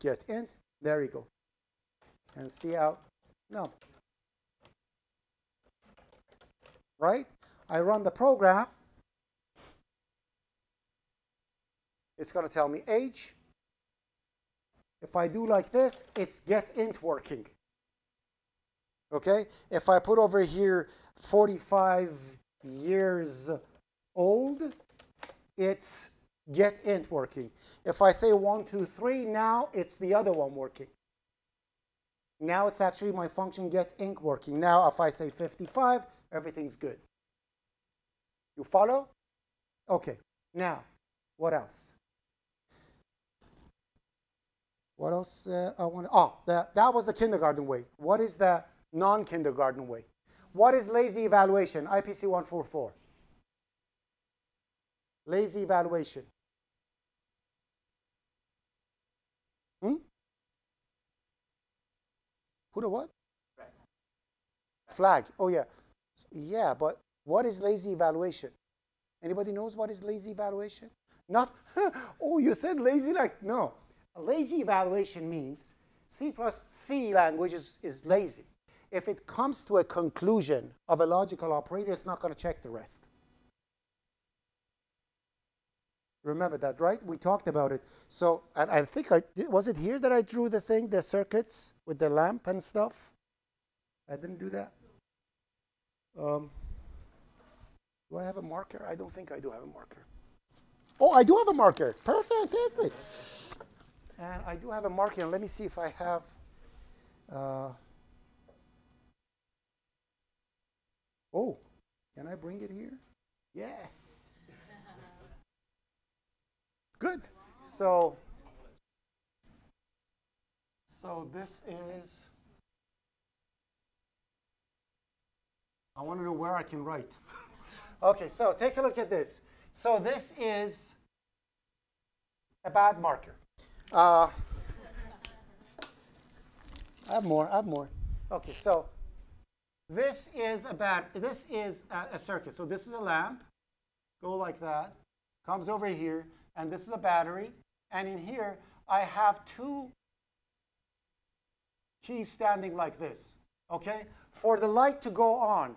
get int. There we go. And C out. No, right? I run the program. It's going to tell me age. If I do like this, it's get int working. Okay? If I put over here 45 years old, it's get int working. If I say 1, 2, 3, now it's the other one working. Now it's actually my function get int working. Now if I say 55, everything's good. You follow? Okay. Now, what else? What else uh, I want to, oh, that, that was the kindergarten way. What is the non-kindergarten way? What is lazy evaluation? IPC 144. Lazy evaluation. Put a what? Flag. Flag. Oh, yeah. Yeah, but what is lazy evaluation? Anybody knows what is lazy evaluation? Not, oh, you said lazy like, no. A lazy evaluation means C plus C language is, is lazy. If it comes to a conclusion of a logical operator, it's not going to check the rest. Remember that, right? We talked about it. So, and I think I, was it here that I drew the thing, the circuits with the lamp and stuff? I didn't do that. Um, do I have a marker? I don't think I do have a marker. Oh, I do have a marker. Perfect, fantastic. And I do have a marker. Let me see if I have. Uh, oh, can I bring it here? Yes. Good. So, so this is. I want to know where I can write. okay, so take a look at this. So this is a bad marker. Uh, I have more. I have more. Okay, so this is a bat. This is a, a circuit. So this is a lamp. Go like that. Comes over here, and this is a battery. And in here, I have two keys standing like this. Okay. For the light to go on,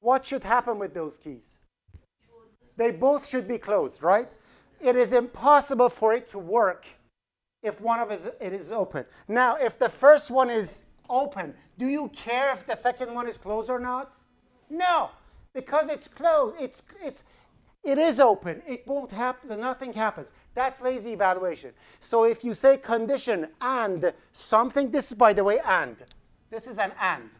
what should happen with those keys? They both should be closed, right? It is impossible for it to work if one of it is open. Now, if the first one is open, do you care if the second one is closed or not? No, because it's closed. It's it's it is open. It won't happen. Nothing happens. That's lazy evaluation. So if you say condition and something, this is by the way and. This is an and.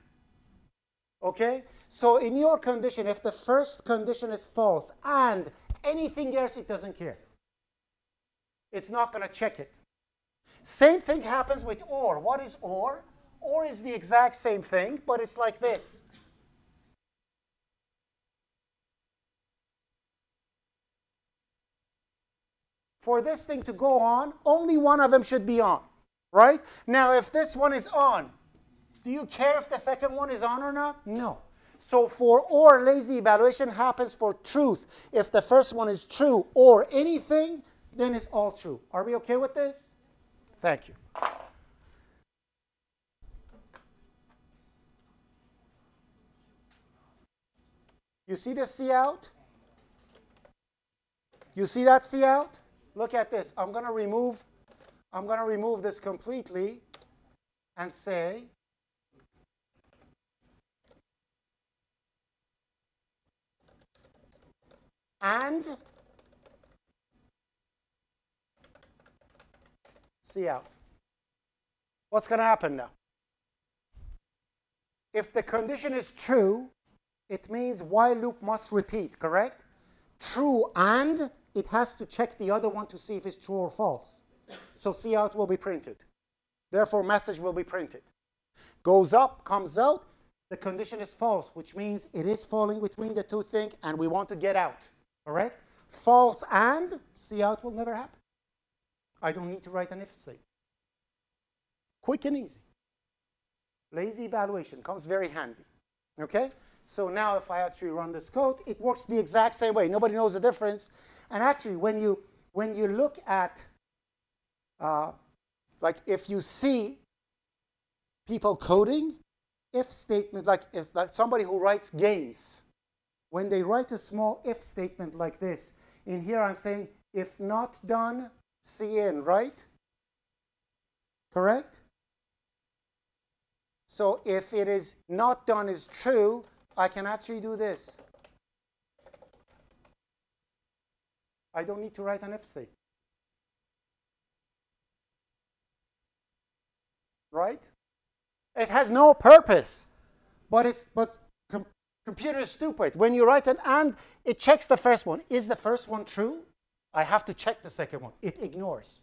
Okay? So in your condition, if the first condition is false and anything else, it doesn't care. It's not going to check it. Same thing happens with OR. What is OR? OR is the exact same thing, but it's like this. For this thing to go on, only one of them should be on, right? Now, if this one is on, do you care if the second one is on or not? No. So for or lazy evaluation happens for truth. If the first one is true or anything, then it's all true. Are we okay with this? Thank you. You see this C out? You see that C out? Look at this. I'm going to remove I'm going to remove this completely and say and C out. What's going to happen now? If the condition is true, it means while loop must repeat, correct? True and it has to check the other one to see if it's true or false. So C out will be printed. Therefore, message will be printed. Goes up, comes out, the condition is false, which means it is falling between the two things and we want to get out, correct? False and C out will never happen. I don't need to write an if statement. Quick and easy. Lazy evaluation comes very handy. Okay? So now if I actually run this code, it works the exact same way. Nobody knows the difference. And actually, when you, when you look at, uh, like if you see people coding, if statements, like if like somebody who writes games, when they write a small if statement like this, in here I'm saying, if not done, cin, right? Correct? So if it is not done is true, I can actually do this. I don't need to write an if statement. Right? It has no purpose. But it's but com computer is stupid. When you write an and, it checks the first one. Is the first one true? I have to check the second one. It ignores.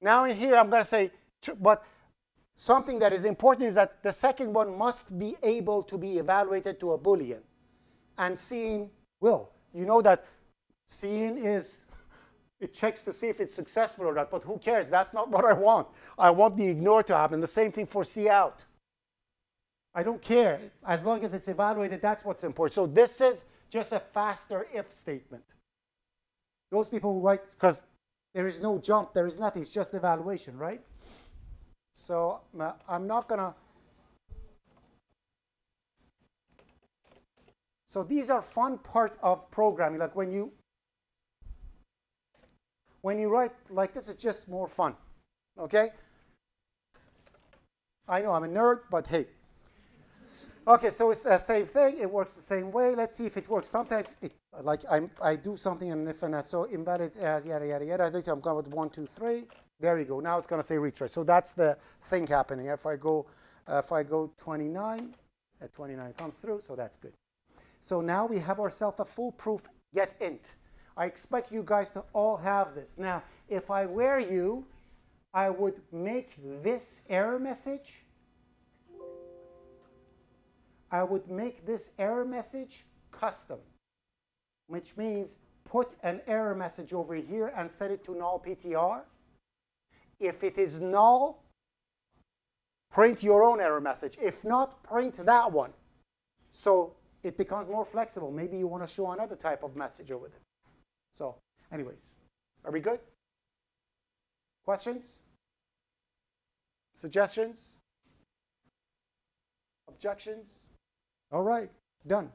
Now in here, I'm going to say, but something that is important is that the second one must be able to be evaluated to a Boolean. And cin will. You know that Cin is, it checks to see if it's successful or not, but who cares? That's not what I want. I want the ignore to happen. The same thing for C out. I don't care. As long as it's evaluated, that's what's important. So this is just a faster if statement. Those people who write, because there is no jump, there is nothing, it's just evaluation, right? So I'm not going to. So these are fun part of programming. Like when you when you write like this, it's just more fun. Okay? I know I'm a nerd, but hey. Okay, so it's the same thing. It works the same way. Let's see if it works. Sometimes it like I'm, I do something and if and that, so embedded uh, yada yada yada. I'm going with one, two, three. There you go. Now it's going to say retry. So that's the thing happening. If I go, uh, if I go 29, uh, 29 comes through. So that's good. So now we have ourselves a foolproof get int. I expect you guys to all have this. Now, if I were you, I would make this error message. I would make this error message custom, which means put an error message over here and set it to null PTR. If it is null, print your own error message. If not, print that one. So it becomes more flexible. Maybe you want to show another type of message over there. So anyways, are we good? Questions? Suggestions? Objections? All right, done.